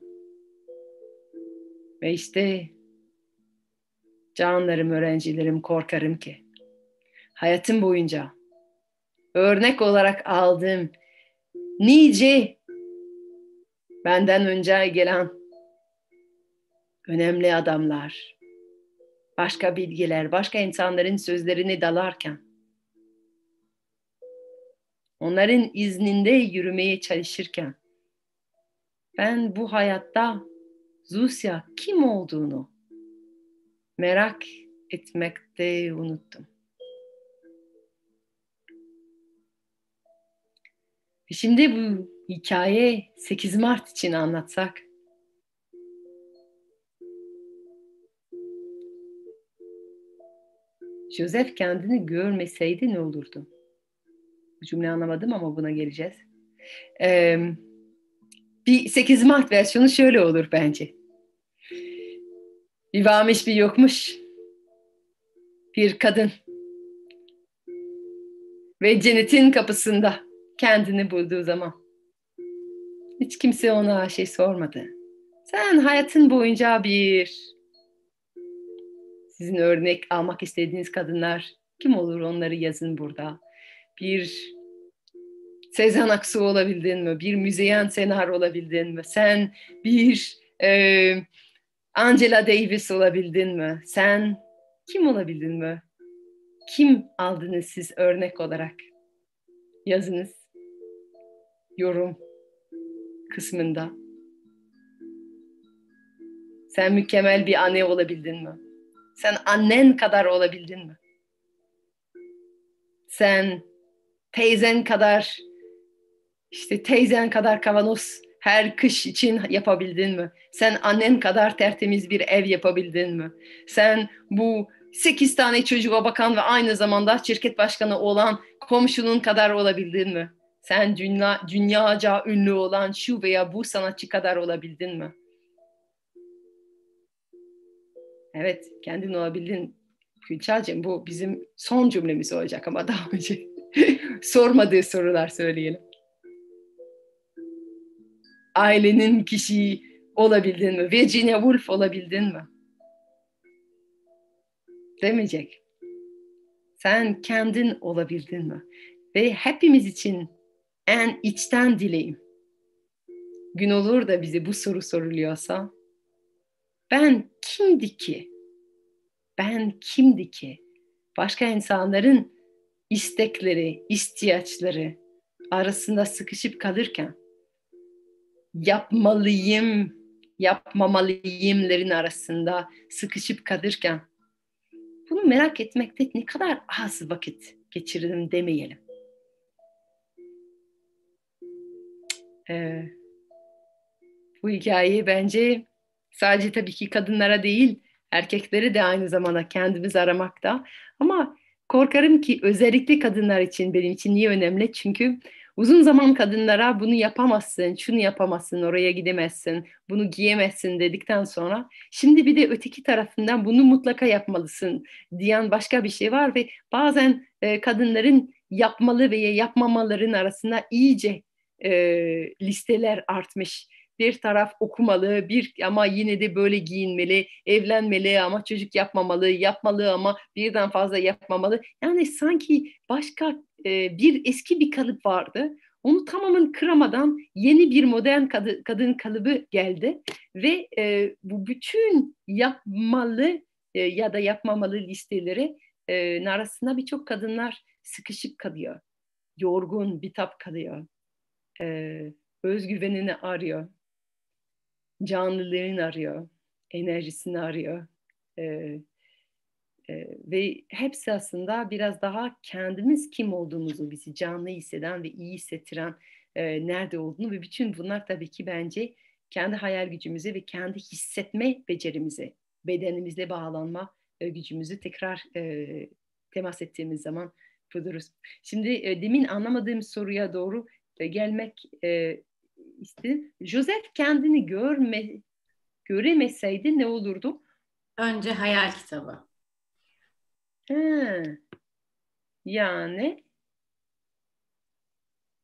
Ve işte Canlarım, öğrencilerim korkarım ki hayatım boyunca örnek olarak aldığım nice benden önce gelen önemli adamlar, başka bilgiler, başka insanların sözlerini dalarken onların izninde yürümeye çalışırken ben bu hayatta Zusya kim olduğunu merak etmekte unuttum. Şimdi bu hikaye 8 Mart için anlatsak. Joseph kendini görmeseydi ne olurdu? Bu cümleyi anlamadım ama buna geleceğiz. Ee, bir 8 Mart versiyonu şöyle olur bence. Bir varmış bir yokmuş. Bir kadın. Ve cennetin kapısında kendini bulduğu zaman. Hiç kimse ona şey sormadı. Sen hayatın boyunca bir sizin örnek almak istediğiniz kadınlar kim olur onları yazın burada. Bir Sezen Aksu olabildin mi? Bir Müzeyyen Senar olabildin mi? Sen bir e, Angela Davis olabildin mi? Sen kim olabildin mi? Kim aldınız siz örnek olarak? Yazınız. Yorum kısmında. Sen mükemmel bir anne olabildin mi? Sen annen kadar olabildin mi? Sen teyzen kadar işte teyzen kadar kavanoz her kış için yapabildin mi? Sen annen kadar tertemiz bir ev yapabildin mi? Sen bu sekiz tane çocuğa bakan ve aynı zamanda şirket başkanı olan komşunun kadar olabildin mi? Sen dünya, dünyaca ünlü olan şu veya bu sanatçı kadar olabildin mi? Evet, kendin olabildin. Gülçal'cığım bu bizim son cümlemiz olacak ama daha önce sormadığı sorular söyleyelim. Ailenin kişi olabildin mi? Virginia Woolf olabildin mi? Demeyecek. Sen kendin olabildin mi? Ve hepimiz için en içten dileğim. Gün olur da bize bu soru soruluyorsa ben kimdi ki? Ben kimdi ki? Başka insanların istekleri, ihtiyaçları arasında sıkışıp kalırken yapmalıyım, yapmamalıyımların arasında sıkışıp kalırken bunu merak etmekte ne kadar az vakit geçirdim demeyelim. Ee, bu hikayeyi bence sadece tabii ki kadınlara değil, erkekleri de aynı zamanda kendimiz aramakta. Ama korkarım ki özellikle kadınlar için benim için niye önemli? Çünkü uzun zaman kadınlara bunu yapamazsın, şunu yapamazsın, oraya gidemezsin, bunu giyemezsin dedikten sonra şimdi bir de öteki tarafından bunu mutlaka yapmalısın diyen başka bir şey var ve bazen e, kadınların yapmalı veya yapmamaların arasında iyice e, listeler artmış. Bir taraf okumalı, bir ama yine de böyle giyinmeli, evlenmeli ama çocuk yapmamalı, yapmalı ama birden fazla yapmamalı. Yani sanki başka e, bir eski bir kalıp vardı. Onu tamamen kıramadan yeni bir modern kadın, kadın kalıbı geldi ve e, bu bütün yapmalı e, ya da yapmamalı listeleri e, arasında birçok kadınlar sıkışıp kalıyor. Yorgun, bitap kalıyor e, özgüvenini arıyor, canlılığını arıyor, enerjisini arıyor. E, e, ve hepsi aslında biraz daha kendimiz kim olduğumuzu bizi canlı hisseden ve iyi hissettiren e, nerede olduğunu ve bütün bunlar tabii ki bence kendi hayal gücümüze ve kendi hissetme becerimize, bedenimizle bağlanma e, gücümüzü tekrar e, temas ettiğimiz zaman buluruz. Şimdi e, demin anlamadığım soruya doğru gelmek e, istedi. Joseph kendini görme, göremeseydi ne olurdu? Önce hayal kitabı. Ha. Yani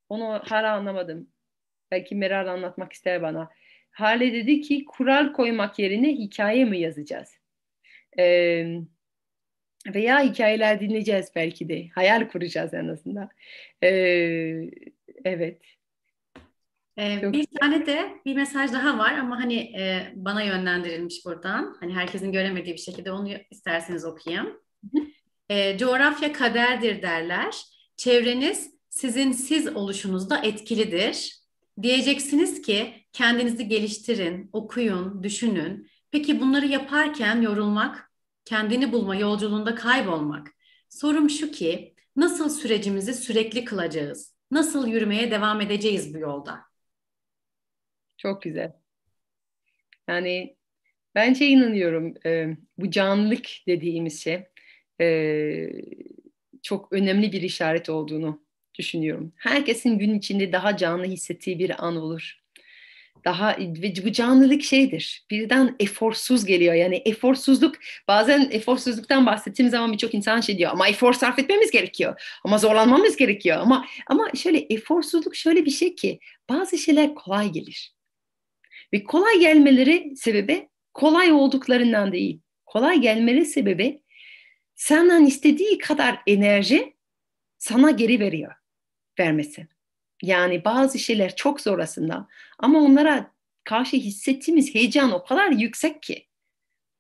onu hala anlamadım. Belki Meral anlatmak ister bana. Hale dedi ki kural koymak yerine hikaye mi yazacağız? E, veya hikayeler dinleyeceğiz belki de. Hayal kuracağız en azından. E, evet. Ee, bir tane de bir mesaj daha var ama hani e, bana yönlendirilmiş buradan. Hani herkesin göremediği bir şekilde onu isterseniz okuyayım. E, coğrafya kaderdir derler. Çevreniz sizin siz oluşunuzda etkilidir. Diyeceksiniz ki kendinizi geliştirin, okuyun, düşünün. Peki bunları yaparken yorulmak, kendini bulma yolculuğunda kaybolmak. Sorum şu ki nasıl sürecimizi sürekli kılacağız? Nasıl yürümeye devam edeceğiz bu yolda? Çok güzel. Yani bence şey inanıyorum e, bu canlılık dediğimiz şey e, çok önemli bir işaret olduğunu düşünüyorum. Herkesin gün içinde daha canlı hissettiği bir an olur. Daha bu canlılık şeydir. Birden eforsuz geliyor. Yani eforsuzluk bazen eforsuzluktan bahsettiğim zaman birçok insan şey diyor ama efor sarf etmemiz gerekiyor. Ama zorlanmamız gerekiyor. Ama ama şöyle eforsuzluk şöyle bir şey ki bazı şeyler kolay gelir. Ve kolay gelmeleri sebebi kolay olduklarından değil. Kolay gelmeleri sebebi senden istediği kadar enerji sana geri veriyor vermesi. Yani bazı şeyler çok zor aslında ama onlara karşı hissettiğimiz heyecan o kadar yüksek ki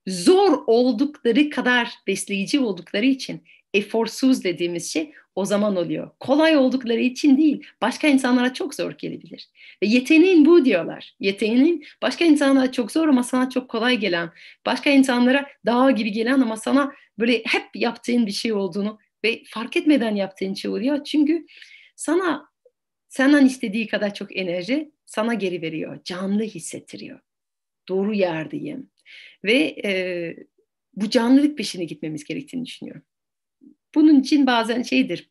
zor oldukları kadar besleyici oldukları için eforsuz dediğimiz şey o zaman oluyor. Kolay oldukları için değil, başka insanlara çok zor gelebilir. Ve yeteneğin bu diyorlar. Yeteneğin başka insanlara çok zor ama sana çok kolay gelen, başka insanlara dağ gibi gelen ama sana böyle hep yaptığın bir şey olduğunu ve fark etmeden yaptığın şey oluyor. Çünkü sana senden istediği kadar çok enerji sana geri veriyor, canlı hissettiriyor. Doğru yerdeyim. Ve e, bu canlılık peşine gitmemiz gerektiğini düşünüyorum. Bunun için bazen şeydir,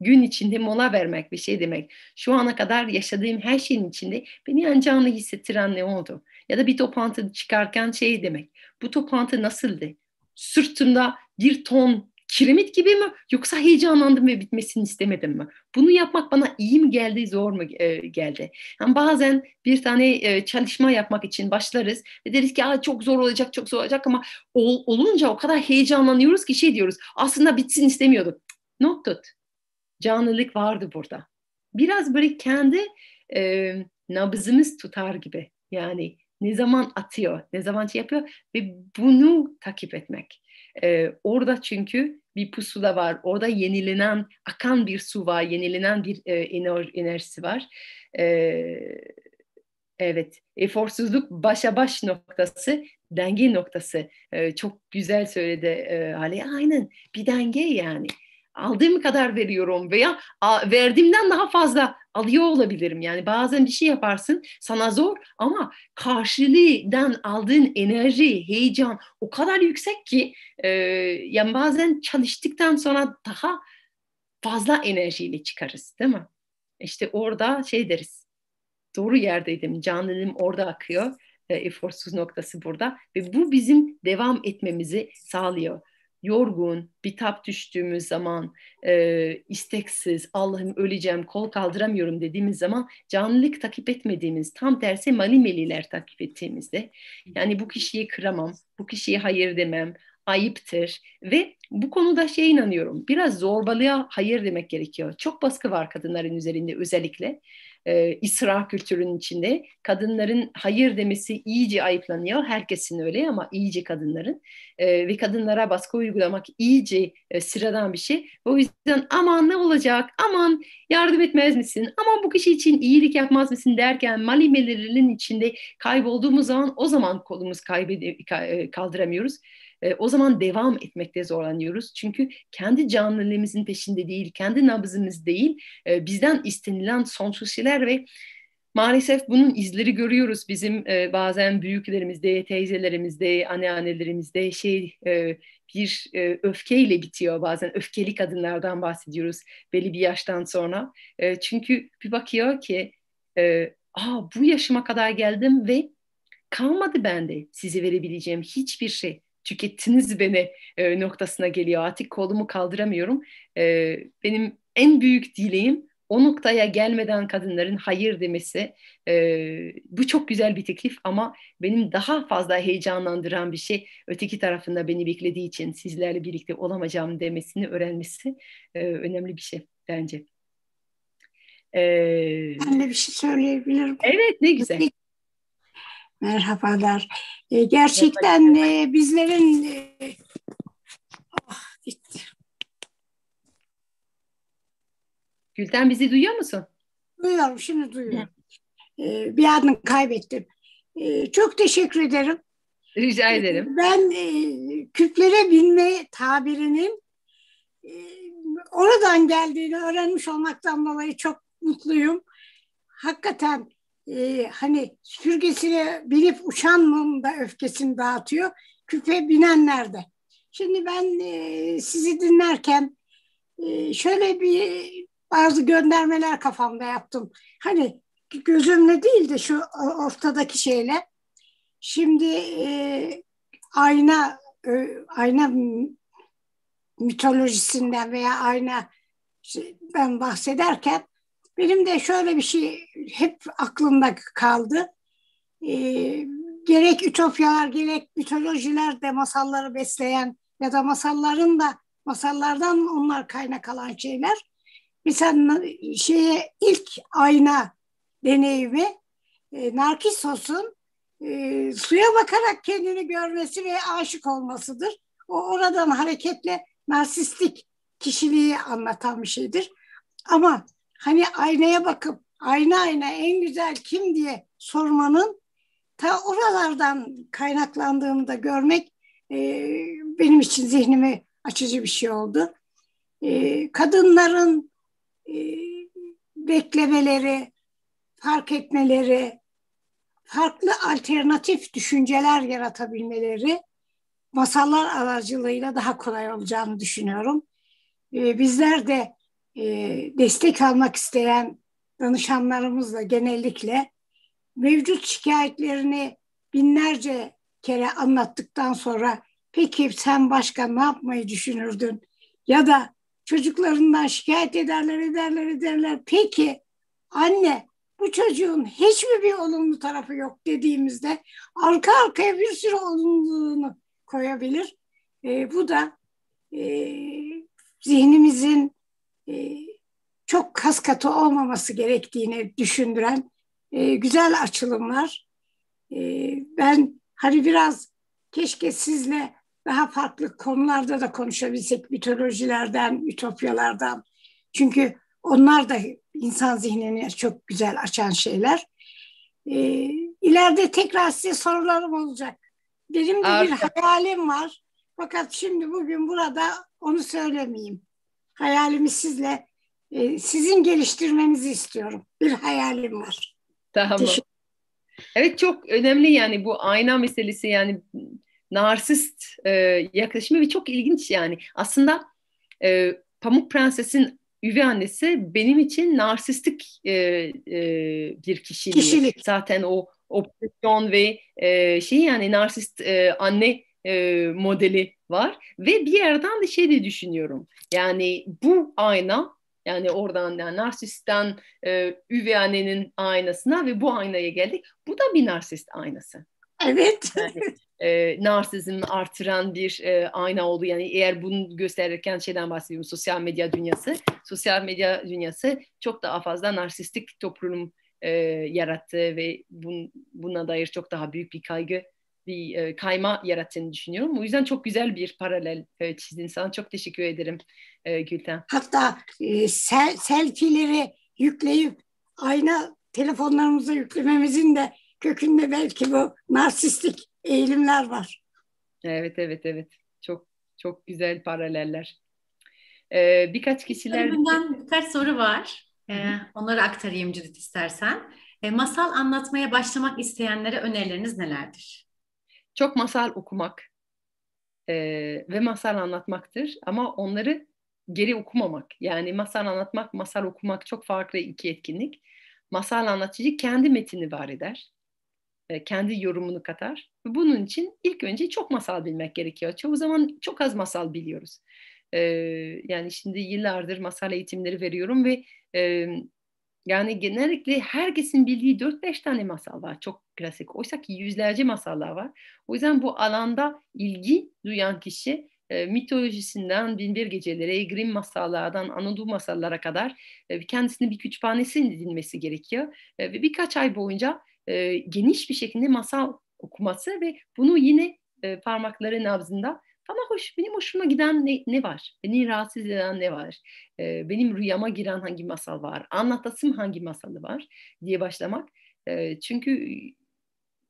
gün içinde mola vermek bir şey demek. Şu ana kadar yaşadığım her şeyin içinde beni en canlı hissettiren ne oldu? Ya da bir toplantı çıkarken şey demek. Bu toplantı nasıldı? Sırtımda bir ton kiremit gibi mi yoksa heyecanlandım ve bitmesini istemedim mi? Bunu yapmak bana iyi mi geldi, zor mu e, geldi? Yani bazen bir tane e, çalışma yapmak için başlarız ve deriz ki çok zor olacak, çok zor olacak ama ol, olunca o kadar heyecanlanıyoruz ki şey diyoruz. Aslında bitsin istemiyorduk. Not tut. Canlılık vardı burada. Biraz böyle kendi e, nabzımız tutar gibi. Yani ne zaman atıyor, ne zaman şey yapıyor ve bunu takip etmek. Ee, orada çünkü bir pusula var. Orada yenilenen, akan bir su var, yenilenen bir e, ener, enerjisi var. E, evet, eforsuzluk başa baş noktası, denge noktası. E, çok güzel söyledi e, Ali. Aynen, bir denge yani aldığım kadar veriyorum veya verdiğimden daha fazla alıyor olabilirim. Yani bazen bir şey yaparsın sana zor ama karşılığından aldığın enerji, heyecan o kadar yüksek ki e, yani bazen çalıştıktan sonra daha fazla enerjiyle çıkarız değil mi? İşte orada şey deriz. Doğru yerdeydim. Canlılığım orada akıyor. E, eforsuz noktası burada ve bu bizim devam etmemizi sağlıyor yorgun, bitap düştüğümüz zaman, e, isteksiz, Allah'ım öleceğim, kol kaldıramıyorum dediğimiz zaman canlılık takip etmediğimiz, tam tersi malimeliler takip ettiğimizde, yani bu kişiyi kıramam, bu kişiye hayır demem, ayıptır ve bu konuda şey inanıyorum, biraz zorbalığa hayır demek gerekiyor. Çok baskı var kadınların üzerinde özellikle e, ısrar kültürünün içinde. Kadınların hayır demesi iyice ayıplanıyor. Herkesin öyle ama iyice kadınların. E, ve kadınlara baskı uygulamak iyice e, sıradan bir şey. O yüzden aman ne olacak, aman yardım etmez misin, aman bu kişi için iyilik yapmaz mısın derken malimelerinin içinde kaybolduğumuz zaman o zaman kolumuz kaybede, e, kaldıramıyoruz e, o zaman devam etmekte zorlanıyoruz. Çünkü kendi canlılığımızın peşinde değil, kendi nabzımız değil, e, bizden istenilen sonsuz şeyler ve maalesef bunun izleri görüyoruz bizim e, bazen büyüklerimizde, teyzelerimizde, anneannelerimizde şey e, bir e, öfkeyle bitiyor bazen öfkeli kadınlardan bahsediyoruz belli bir yaştan sonra. E, çünkü bir bakıyor ki e, Aa, bu yaşıma kadar geldim ve kalmadı bende size verebileceğim hiçbir şey tükettiniz beni e, noktasına geliyor. Artık kolumu kaldıramıyorum. E, benim en büyük dileğim o noktaya gelmeden kadınların hayır demesi e, bu çok güzel bir teklif ama benim daha fazla heyecanlandıran bir şey öteki tarafında beni beklediği için sizlerle birlikte olamayacağım demesini öğrenmesi e, önemli bir şey bence. Ee, ben de bir şey söyleyebilirim. Evet ne güzel. Merhabalar. Ee, gerçekten e, bizlerin e, oh, gitti. Gülten bizi duyuyor musun? Duyuyorum, şimdi duyuyorum. Ee, bir adını kaybettim. Ee, çok teşekkür ederim. Rica ederim. Ben e, küplere binme tabirinin e, oradan geldiğini öğrenmiş olmaktan dolayı çok mutluyum. Hakikaten e, hani sürgesine binip uçan mum da öfkesini dağıtıyor. Küpe binenler de. Şimdi ben e, sizi dinlerken e, şöyle bir bazı göndermeler kafamda yaptım. Hani gözümle değil de şu ortadaki şeyle. Şimdi e, ayna e, ayna mitolojisinden veya ayna ben bahsederken benim de şöyle bir şey hep aklımda kaldı. E, gerek ütopyalar gerek mitolojiler de masalları besleyen ya da masalların da masallardan onlar kaynak alan şeyler. Mesela şeye ilk ayna deneyimi e, Narkissos'un e, suya bakarak kendini görmesi ve aşık olmasıdır. O oradan hareketle narsistik kişiliği anlatan bir şeydir. Ama hani aynaya bakıp ayna ayna en güzel kim diye sormanın ta oralardan kaynaklandığını da görmek e, benim için zihnimi açıcı bir şey oldu. E, kadınların e, beklemeleri, fark etmeleri, farklı alternatif düşünceler yaratabilmeleri masallar aracılığıyla daha kolay olacağını düşünüyorum. E, bizler de e, destek almak isteyen danışanlarımızla genellikle mevcut şikayetlerini binlerce kere anlattıktan sonra peki sen başka ne yapmayı düşünürdün? Ya da çocuklarından şikayet ederler ederler ederler. Peki anne bu çocuğun hiçbir bir olumlu tarafı yok dediğimizde arka arkaya bir sürü olumluluğunu koyabilir. E, bu da e, zihnimizin çok kas katı olmaması gerektiğini düşündüren e, güzel açılımlar. E, ben hani biraz keşke sizle daha farklı konularda da konuşabilsek mitolojilerden, ütopyalardan. Çünkü onlar da insan zihnini çok güzel açan şeyler. Ee, ileride tekrar size sorularım olacak. Benim de Harika. bir hayalim var. Fakat şimdi bugün burada onu söylemeyeyim. Hayalimi sizle, e, sizin geliştirmenizi istiyorum. Bir hayalim var. Tamam. Evet çok önemli yani bu ayna meselesi yani narsist e, yaklaşımı ve çok ilginç yani. Aslında e, Pamuk Prenses'in üvey annesi benim için narsistik e, e, bir kişiliği. Kişilik. Zaten o obsesyon ve e, şey yani narsist e, anne e, modeli var ve bir yerden de şey de düşünüyorum. Yani bu ayna yani oradan yani narsistten e, üvey annenin aynasına ve bu aynaya geldik. Bu da bir narsist aynası. Evet. Yani, e, narsizmi artıran bir e, ayna oldu. Yani eğer bunu gösterirken şeyden bahsediyorum sosyal medya dünyası. Sosyal medya dünyası çok daha fazla narsistik toplum e, yarattı ve bun, buna dair çok daha büyük bir kaygı bir e, kayma yarattığını düşünüyorum. O yüzden çok güzel bir paralel e, çizdin. Sana çok teşekkür ederim e, Gülten. Hatta e, sel, selfie'leri yükleyip ayna telefonlarımıza yüklememizin de kökünde belki bu narsistik eğilimler var. Evet, evet, evet. Çok çok güzel paraleller. Ee, birkaç kişiler... Önümden birkaç soru var. Ee, onları aktarayım Cüdit istersen. Ee, masal anlatmaya başlamak isteyenlere önerileriniz nelerdir? Çok masal okumak e, ve masal anlatmaktır. Ama onları geri okumamak. Yani masal anlatmak, masal okumak çok farklı iki etkinlik. Masal anlatıcı kendi metini var eder e, kendi yorumunu katar. Bunun için ilk önce çok masal bilmek gerekiyor. Çoğu zaman çok az masal biliyoruz. E, yani şimdi yıllardır masal eğitimleri veriyorum ve E, yani genellikle herkesin bildiği 4-5 tane masal var. Çok klasik. Oysa ki yüzlerce masallar var. O yüzden bu alanda ilgi duyan kişi e, mitolojisinden Binbir Geceleri, Grimm masallardan Anadolu masallara kadar e, kendisine bir kütüphanesi dinmesi gerekiyor. E, ve birkaç ay boyunca e, geniş bir şekilde masal okuması ve bunu yine e, parmakları nabzında bana hoş, benim hoşuma giden ne, ne var? Beni rahatsız eden ne var? E, benim rüyama giren hangi masal var? Anlatasım hangi masalı var? diye başlamak. E, çünkü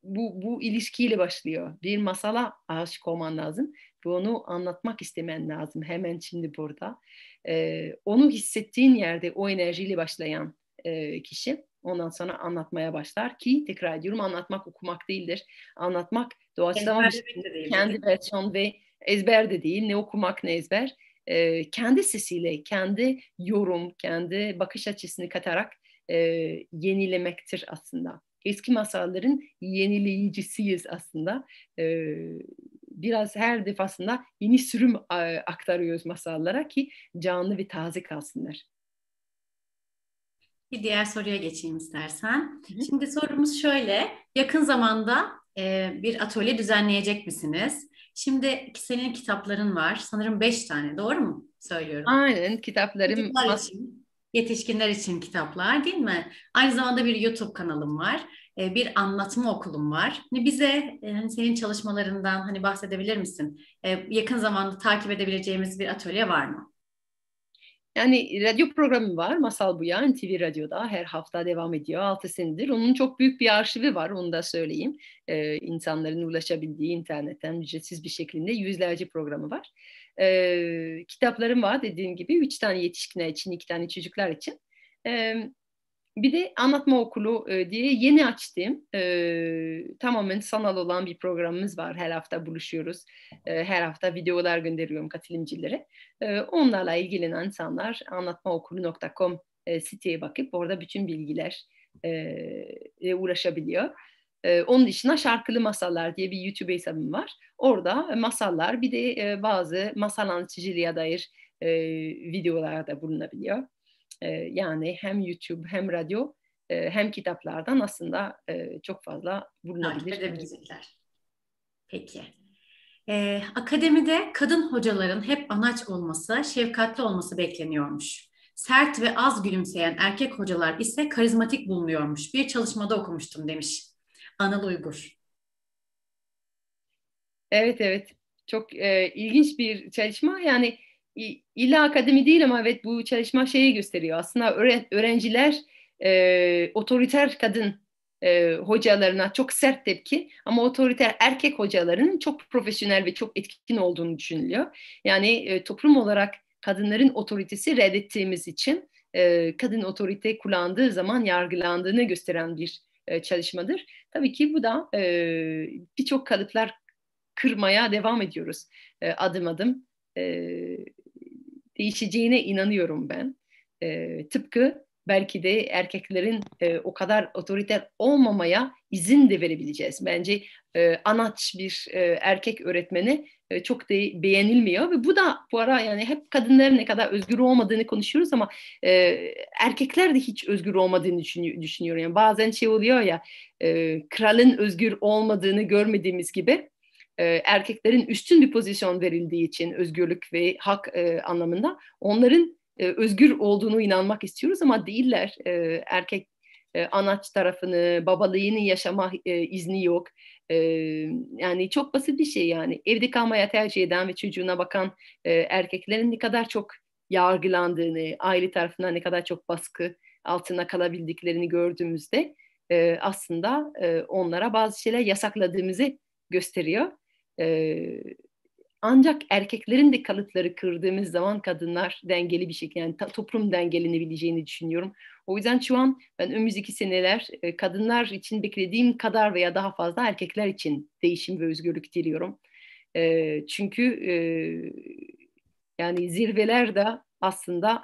bu, bu ilişkiyle başlıyor. Bir masala aşık olman lazım ve onu anlatmak istemen lazım hemen şimdi burada. E, onu hissettiğin yerde o enerjiyle başlayan e, kişi ondan sonra anlatmaya başlar ki tekrar ediyorum anlatmak okumak değildir. Anlatmak doğaçlama kendi versiyon ve ezber de değil ne okumak ne ezber. E, kendi sesiyle, kendi yorum, kendi bakış açısını katarak e, yenilemektir aslında eski masalların yenileyicisiyiz aslında. E, biraz her defasında yeni sürüm aktarıyoruz masallara ki canlı ve taze kalsınlar. Bir diğer soruya geçeyim istersen. Hı hı. Şimdi sorumuz şöyle. Yakın zamanda e, bir atölye düzenleyecek misiniz? Şimdi senin kitapların var. Sanırım beş tane. Doğru mu söylüyorum? Aynen. Kitaplarım... Çocuklar için yetişkinler için kitaplar değil mi? Aynı zamanda bir YouTube kanalım var. E, bir anlatma okulum var. Hani bize e, hani senin çalışmalarından hani bahsedebilir misin? E, yakın zamanda takip edebileceğimiz bir atölye var mı? Yani radyo programı var. Masal bu yani TV Radyo'da her hafta devam ediyor. 6 senedir. Onun çok büyük bir arşivi var. Onu da söyleyeyim. Ee, insanların ulaşabildiği internetten ücretsiz bir şekilde yüzlerce programı var. Ee, kitaplarım var dediğim gibi. Üç tane yetişkinler için, iki tane çocuklar için. Ee, bir de anlatma okulu e, diye yeni açtım. E, tamamen sanal olan bir programımız var. Her hafta buluşuyoruz. E, her hafta videolar gönderiyorum katılımcılara. Onlarla ilgilenen insanlar anlatmaokulu.com siteye bakıp orada bütün bilgiler uğraşabiliyor. Onun dışında şarkılı masallar diye bir YouTube hesabım var. Orada masallar bir de bazı masal anlatıcılığa dair e, videolar da bulunabiliyor. E, yani hem YouTube hem radyo e, hem kitaplardan aslında e, çok fazla bulunabilir. Peki. Ee, akademide kadın hocaların hep anaç olması, şefkatli olması bekleniyormuş. Sert ve az gülümseyen erkek hocalar ise karizmatik bulunuyormuş. Bir çalışmada okumuştum demiş Anıl Uygur. Evet evet çok e, ilginç bir çalışma yani illa akademi değil ama evet bu çalışma şeyi gösteriyor. Aslında öğrenciler e, otoriter kadın e, hocalarına çok sert tepki ama otoriter erkek hocaların çok profesyonel ve çok etkin olduğunu düşünülüyor. Yani e, toplum olarak kadınların otoritesi reddettiğimiz için e, kadın otorite kullandığı zaman yargılandığını gösteren bir e, çalışmadır. Tabii ki bu da e, birçok kalıplar kırmaya devam ediyoruz e, adım adım. E, değişeceğine inanıyorum ben. E, tıpkı belki de erkeklerin e, o kadar otoriter olmamaya izin de verebileceğiz. Bence e, anaç bir e, erkek öğretmeni e, çok da beğenilmiyor ve bu da bu ara yani hep kadınların ne kadar özgür olmadığını konuşuyoruz ama e, erkekler de hiç özgür olmadığını düşünüyor, düşünüyorum. Yani bazen şey oluyor ya e, kralın özgür olmadığını görmediğimiz gibi e, erkeklerin üstün bir pozisyon verildiği için özgürlük ve hak e, anlamında onların e, özgür olduğunu inanmak istiyoruz ama değiller. E, erkek e, anaç tarafını, babalığını yaşama e, izni yok. E, yani çok basit bir şey yani. Evde kalmaya tercih eden ve çocuğuna bakan e, erkeklerin ne kadar çok yargılandığını, aile tarafından ne kadar çok baskı altına kalabildiklerini gördüğümüzde e, aslında e, onlara bazı şeyler yasakladığımızı gösteriyor. E, ancak erkeklerin de kalıpları kırdığımız zaman kadınlar dengeli bir şekilde yani toplum dengelenebileceğini düşünüyorum. O yüzden şu an ben önümüzdeki seneler kadınlar için beklediğim kadar veya daha fazla erkekler için değişim ve özgürlük diliyorum. Çünkü yani zirveler de aslında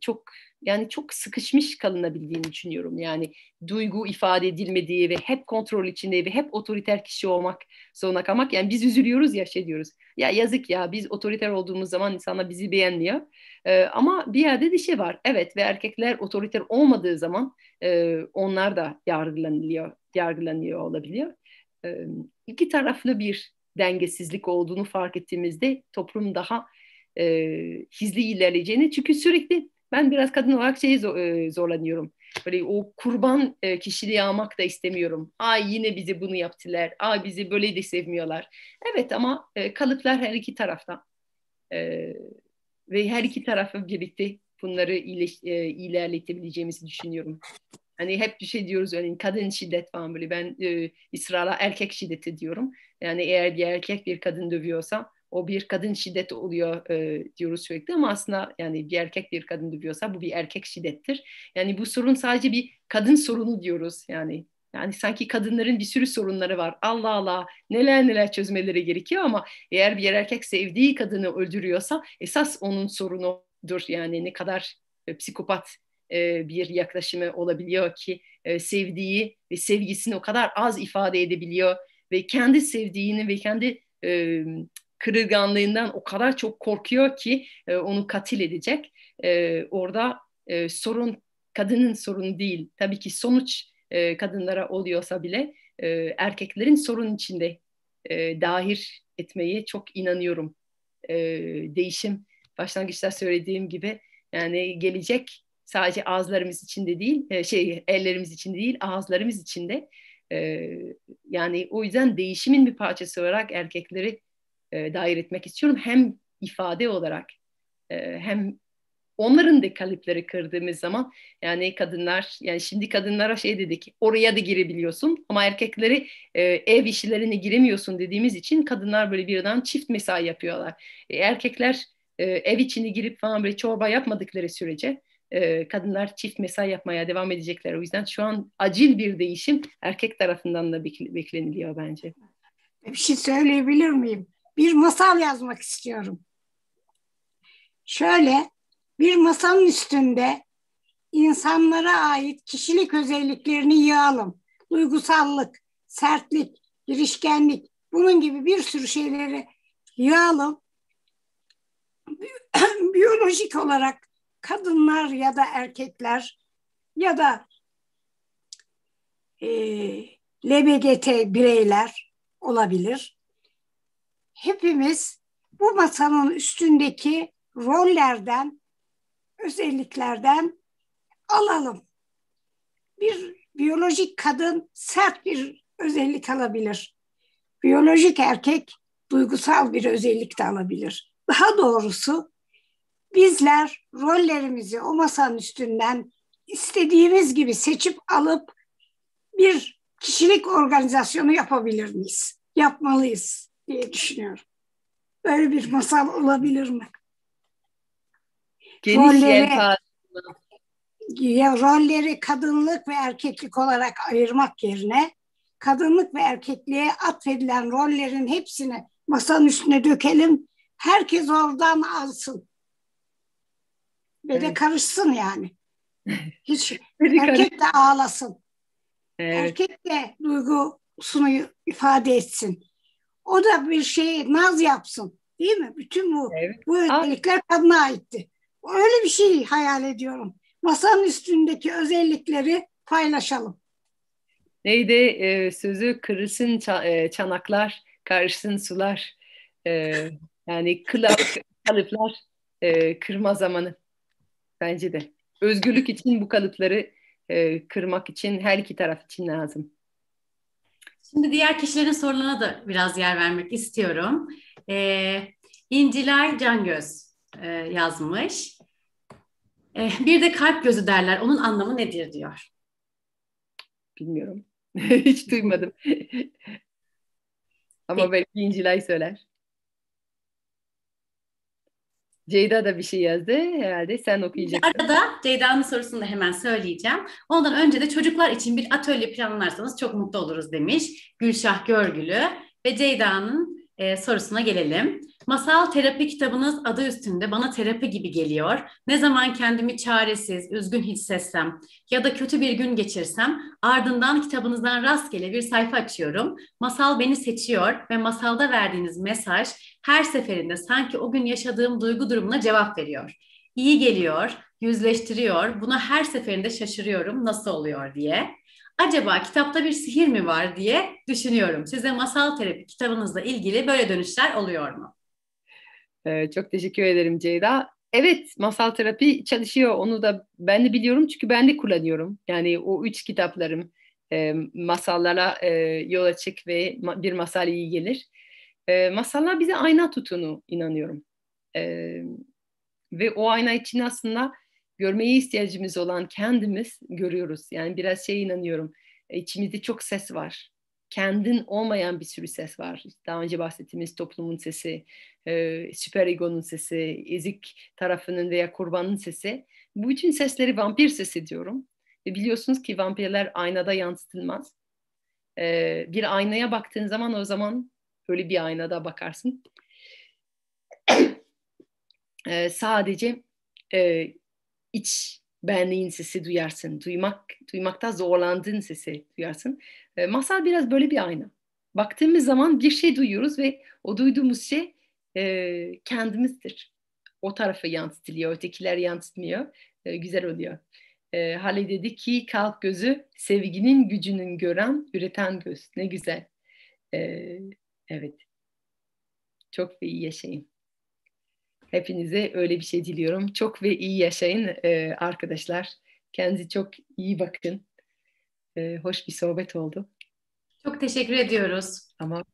çok yani çok sıkışmış kalınabildiğini düşünüyorum. Yani duygu ifade edilmediği ve hep kontrol içinde ve hep otoriter kişi olmak zorunda kalmak. Yani biz üzülüyoruz ya şey diyoruz. Ya yazık ya biz otoriter olduğumuz zaman insanlar bizi beğenmiyor. Ee, ama bir yerde de şey var. Evet ve erkekler otoriter olmadığı zaman e, onlar da yargılanıyor, yargılanıyor olabiliyor. Ee, iki taraflı bir dengesizlik olduğunu fark ettiğimizde toplum daha e, hızlı ilerleyeceğini çünkü sürekli ben biraz kadın olarak şeyi e, zorlanıyorum. Böyle o kurban e, kişiliği almak da istemiyorum. Ay yine bizi bunu yaptılar. Ay bizi böyle de sevmiyorlar. Evet ama e, kalıplar her iki tarafta. Ve her iki tarafı birlikte bunları ilerletebileceğimizi düşünüyorum. Hani hep bir şey diyoruz örneğin kadın şiddet falan böyle ben e, erkek şiddeti diyorum. Yani eğer bir erkek bir kadın dövüyorsa o bir kadın şiddet oluyor e, diyoruz sürekli ama aslında yani bir erkek bir kadın dövüyorsa bu bir erkek şiddettir. Yani bu sorun sadece bir kadın sorunu diyoruz yani. Yani sanki kadınların bir sürü sorunları var. Allah Allah neler neler çözmeleri gerekiyor ama eğer bir erkek sevdiği kadını öldürüyorsa esas onun sorunudur. Yani ne kadar e, psikopat e, bir yaklaşımı olabiliyor ki e, sevdiği ve sevgisini o kadar az ifade edebiliyor ve kendi sevdiğini ve kendi e, kırılganlığından o kadar çok korkuyor ki e, onu katil edecek. E, orada e, sorun kadının sorunu değil. Tabii ki sonuç e, kadınlara oluyorsa bile e, erkeklerin sorun içinde e, dahil etmeyi çok inanıyorum. E, değişim başlangıçta söylediğim gibi yani gelecek sadece ağızlarımız içinde değil, e, şey ellerimiz içinde değil, ağızlarımız içinde. E, yani o yüzden değişimin bir parçası olarak erkekleri e, dair etmek istiyorum. Hem ifade olarak e, hem onların da kalıpları kırdığımız zaman yani kadınlar yani şimdi kadınlara şey dedik oraya da girebiliyorsun ama erkekleri e, ev işlerine giremiyorsun dediğimiz için kadınlar böyle birden çift mesai yapıyorlar. E, erkekler e, ev içine girip falan böyle çorba yapmadıkları sürece e, kadınlar çift mesai yapmaya devam edecekler. O yüzden şu an acil bir değişim erkek tarafından da bekleniliyor bence. Bir şey söyleyebilir miyim? Bir masal yazmak istiyorum. Şöyle bir masanın üstünde insanlara ait kişilik özelliklerini yığalım. Duygusallık, sertlik, girişkenlik, bunun gibi bir sürü şeyleri yığalım. Biyolojik olarak kadınlar ya da erkekler ya da e, LBGT bireyler olabilir hepimiz bu masanın üstündeki rollerden, özelliklerden alalım. Bir biyolojik kadın sert bir özellik alabilir. Biyolojik erkek duygusal bir özellik de alabilir. Daha doğrusu bizler rollerimizi o masanın üstünden istediğimiz gibi seçip alıp bir kişilik organizasyonu yapabilir miyiz? Yapmalıyız diye düşünüyorum. Böyle bir masal olabilir mi? Geniş rolleri, ya, rolleri kadınlık ve erkeklik olarak ayırmak yerine kadınlık ve erkekliğe atfedilen rollerin hepsini masanın üstüne dökelim. Herkes oradan alsın. Ve evet. de karışsın yani. Hiç erkek de ağlasın. Evet. Erkek de duygusunu ifade etsin. O da bir şey naz yapsın. Değil mi? Bütün bu evet. bu özellikler kadına aitti. Öyle bir şey hayal ediyorum. Masanın üstündeki özellikleri paylaşalım. Neydi e, sözü kırılsın e, çanaklar, karışsın sular. E, yani kılap, kalıplar e, kırma zamanı bence de. Özgürlük için bu kalıpları e, kırmak için her iki taraf için lazım. Şimdi diğer kişilerin sorularına da biraz yer vermek istiyorum. Ee, İncilay Cangöz e, yazmış. E, bir de kalp gözü derler. Onun anlamı nedir diyor. Bilmiyorum. Hiç duymadım. Ama belki İncilay söyler. Ceyda da bir şey yazdı herhalde. Sen okuyacaksın. Arada Ceyda'nın sorusunu da hemen söyleyeceğim. Ondan önce de çocuklar için bir atölye planlarsanız çok mutlu oluruz demiş Gülşah Görgülü. Ve Ceyda'nın e, sorusuna gelelim. Masal terapi kitabınız adı üstünde bana terapi gibi geliyor. Ne zaman kendimi çaresiz, üzgün hissetsem ya da kötü bir gün geçirsem ardından kitabınızdan rastgele bir sayfa açıyorum. Masal beni seçiyor ve masalda verdiğiniz mesaj her seferinde sanki o gün yaşadığım duygu durumuna cevap veriyor. İyi geliyor, yüzleştiriyor. Buna her seferinde şaşırıyorum nasıl oluyor diye acaba kitapta bir sihir mi var diye düşünüyorum. Size masal terapi kitabınızla ilgili böyle dönüşler oluyor mu? Ee, çok teşekkür ederim Ceyda. Evet, masal terapi çalışıyor. Onu da ben de biliyorum çünkü ben de kullanıyorum. Yani o üç kitaplarım e, masallara e, yol açık ve ma- bir masal iyi gelir. E, masallar bize ayna tutunu inanıyorum. E, ve o ayna için aslında görmeye ihtiyacımız olan kendimiz görüyoruz. Yani biraz şey inanıyorum. İçimizde çok ses var. Kendin olmayan bir sürü ses var. Daha önce bahsettiğimiz toplumun sesi, e, süper egonun sesi, ezik tarafının veya kurbanın sesi. Bu bütün sesleri vampir sesi diyorum. Ve biliyorsunuz ki vampirler aynada yansıtılmaz. E, bir aynaya baktığın zaman o zaman öyle bir aynada bakarsın. e, sadece e, iç benliğin sesi duyarsın. Duymak, duymakta zorlandığın sesi duyarsın. E, masal biraz böyle bir ayna. Baktığımız zaman bir şey duyuyoruz ve o duyduğumuz şey e, kendimizdir. O tarafa yansıtılıyor, ötekiler yansıtmıyor. E, güzel oluyor. E, Hale dedi ki kalp gözü sevginin gücünün gören, üreten göz. Ne güzel. E, evet. Çok iyi yaşayın. Hepinize öyle bir şey diliyorum. Çok ve iyi yaşayın e, arkadaşlar. Kendinize çok iyi bakın. E, hoş bir sohbet oldu. Çok teşekkür ediyoruz. Ama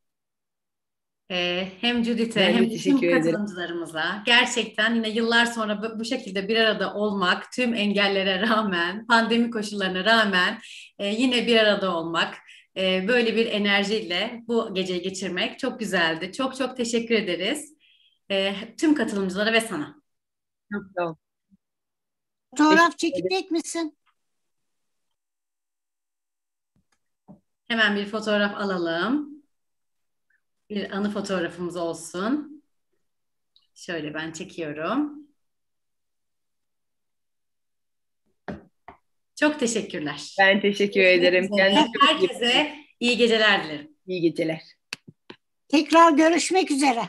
ee, hem Judith'e hem tüm katılımcılarımıza gerçekten yine yıllar sonra bu, bu şekilde bir arada olmak, tüm engellere rağmen, pandemi koşullarına rağmen e, yine bir arada olmak, e, böyle bir enerjiyle bu geceyi geçirmek çok güzeldi. Çok çok teşekkür ederiz e, tüm katılımcılara ve sana. Çok. Fotoğraf çekecek misin? Hemen bir fotoğraf alalım. Bir anı fotoğrafımız olsun. Şöyle ben çekiyorum. Çok teşekkürler. Ben teşekkür ederim. Kendinize, herkese iyi geceler dilerim. İyi geceler. Tekrar görüşmek üzere.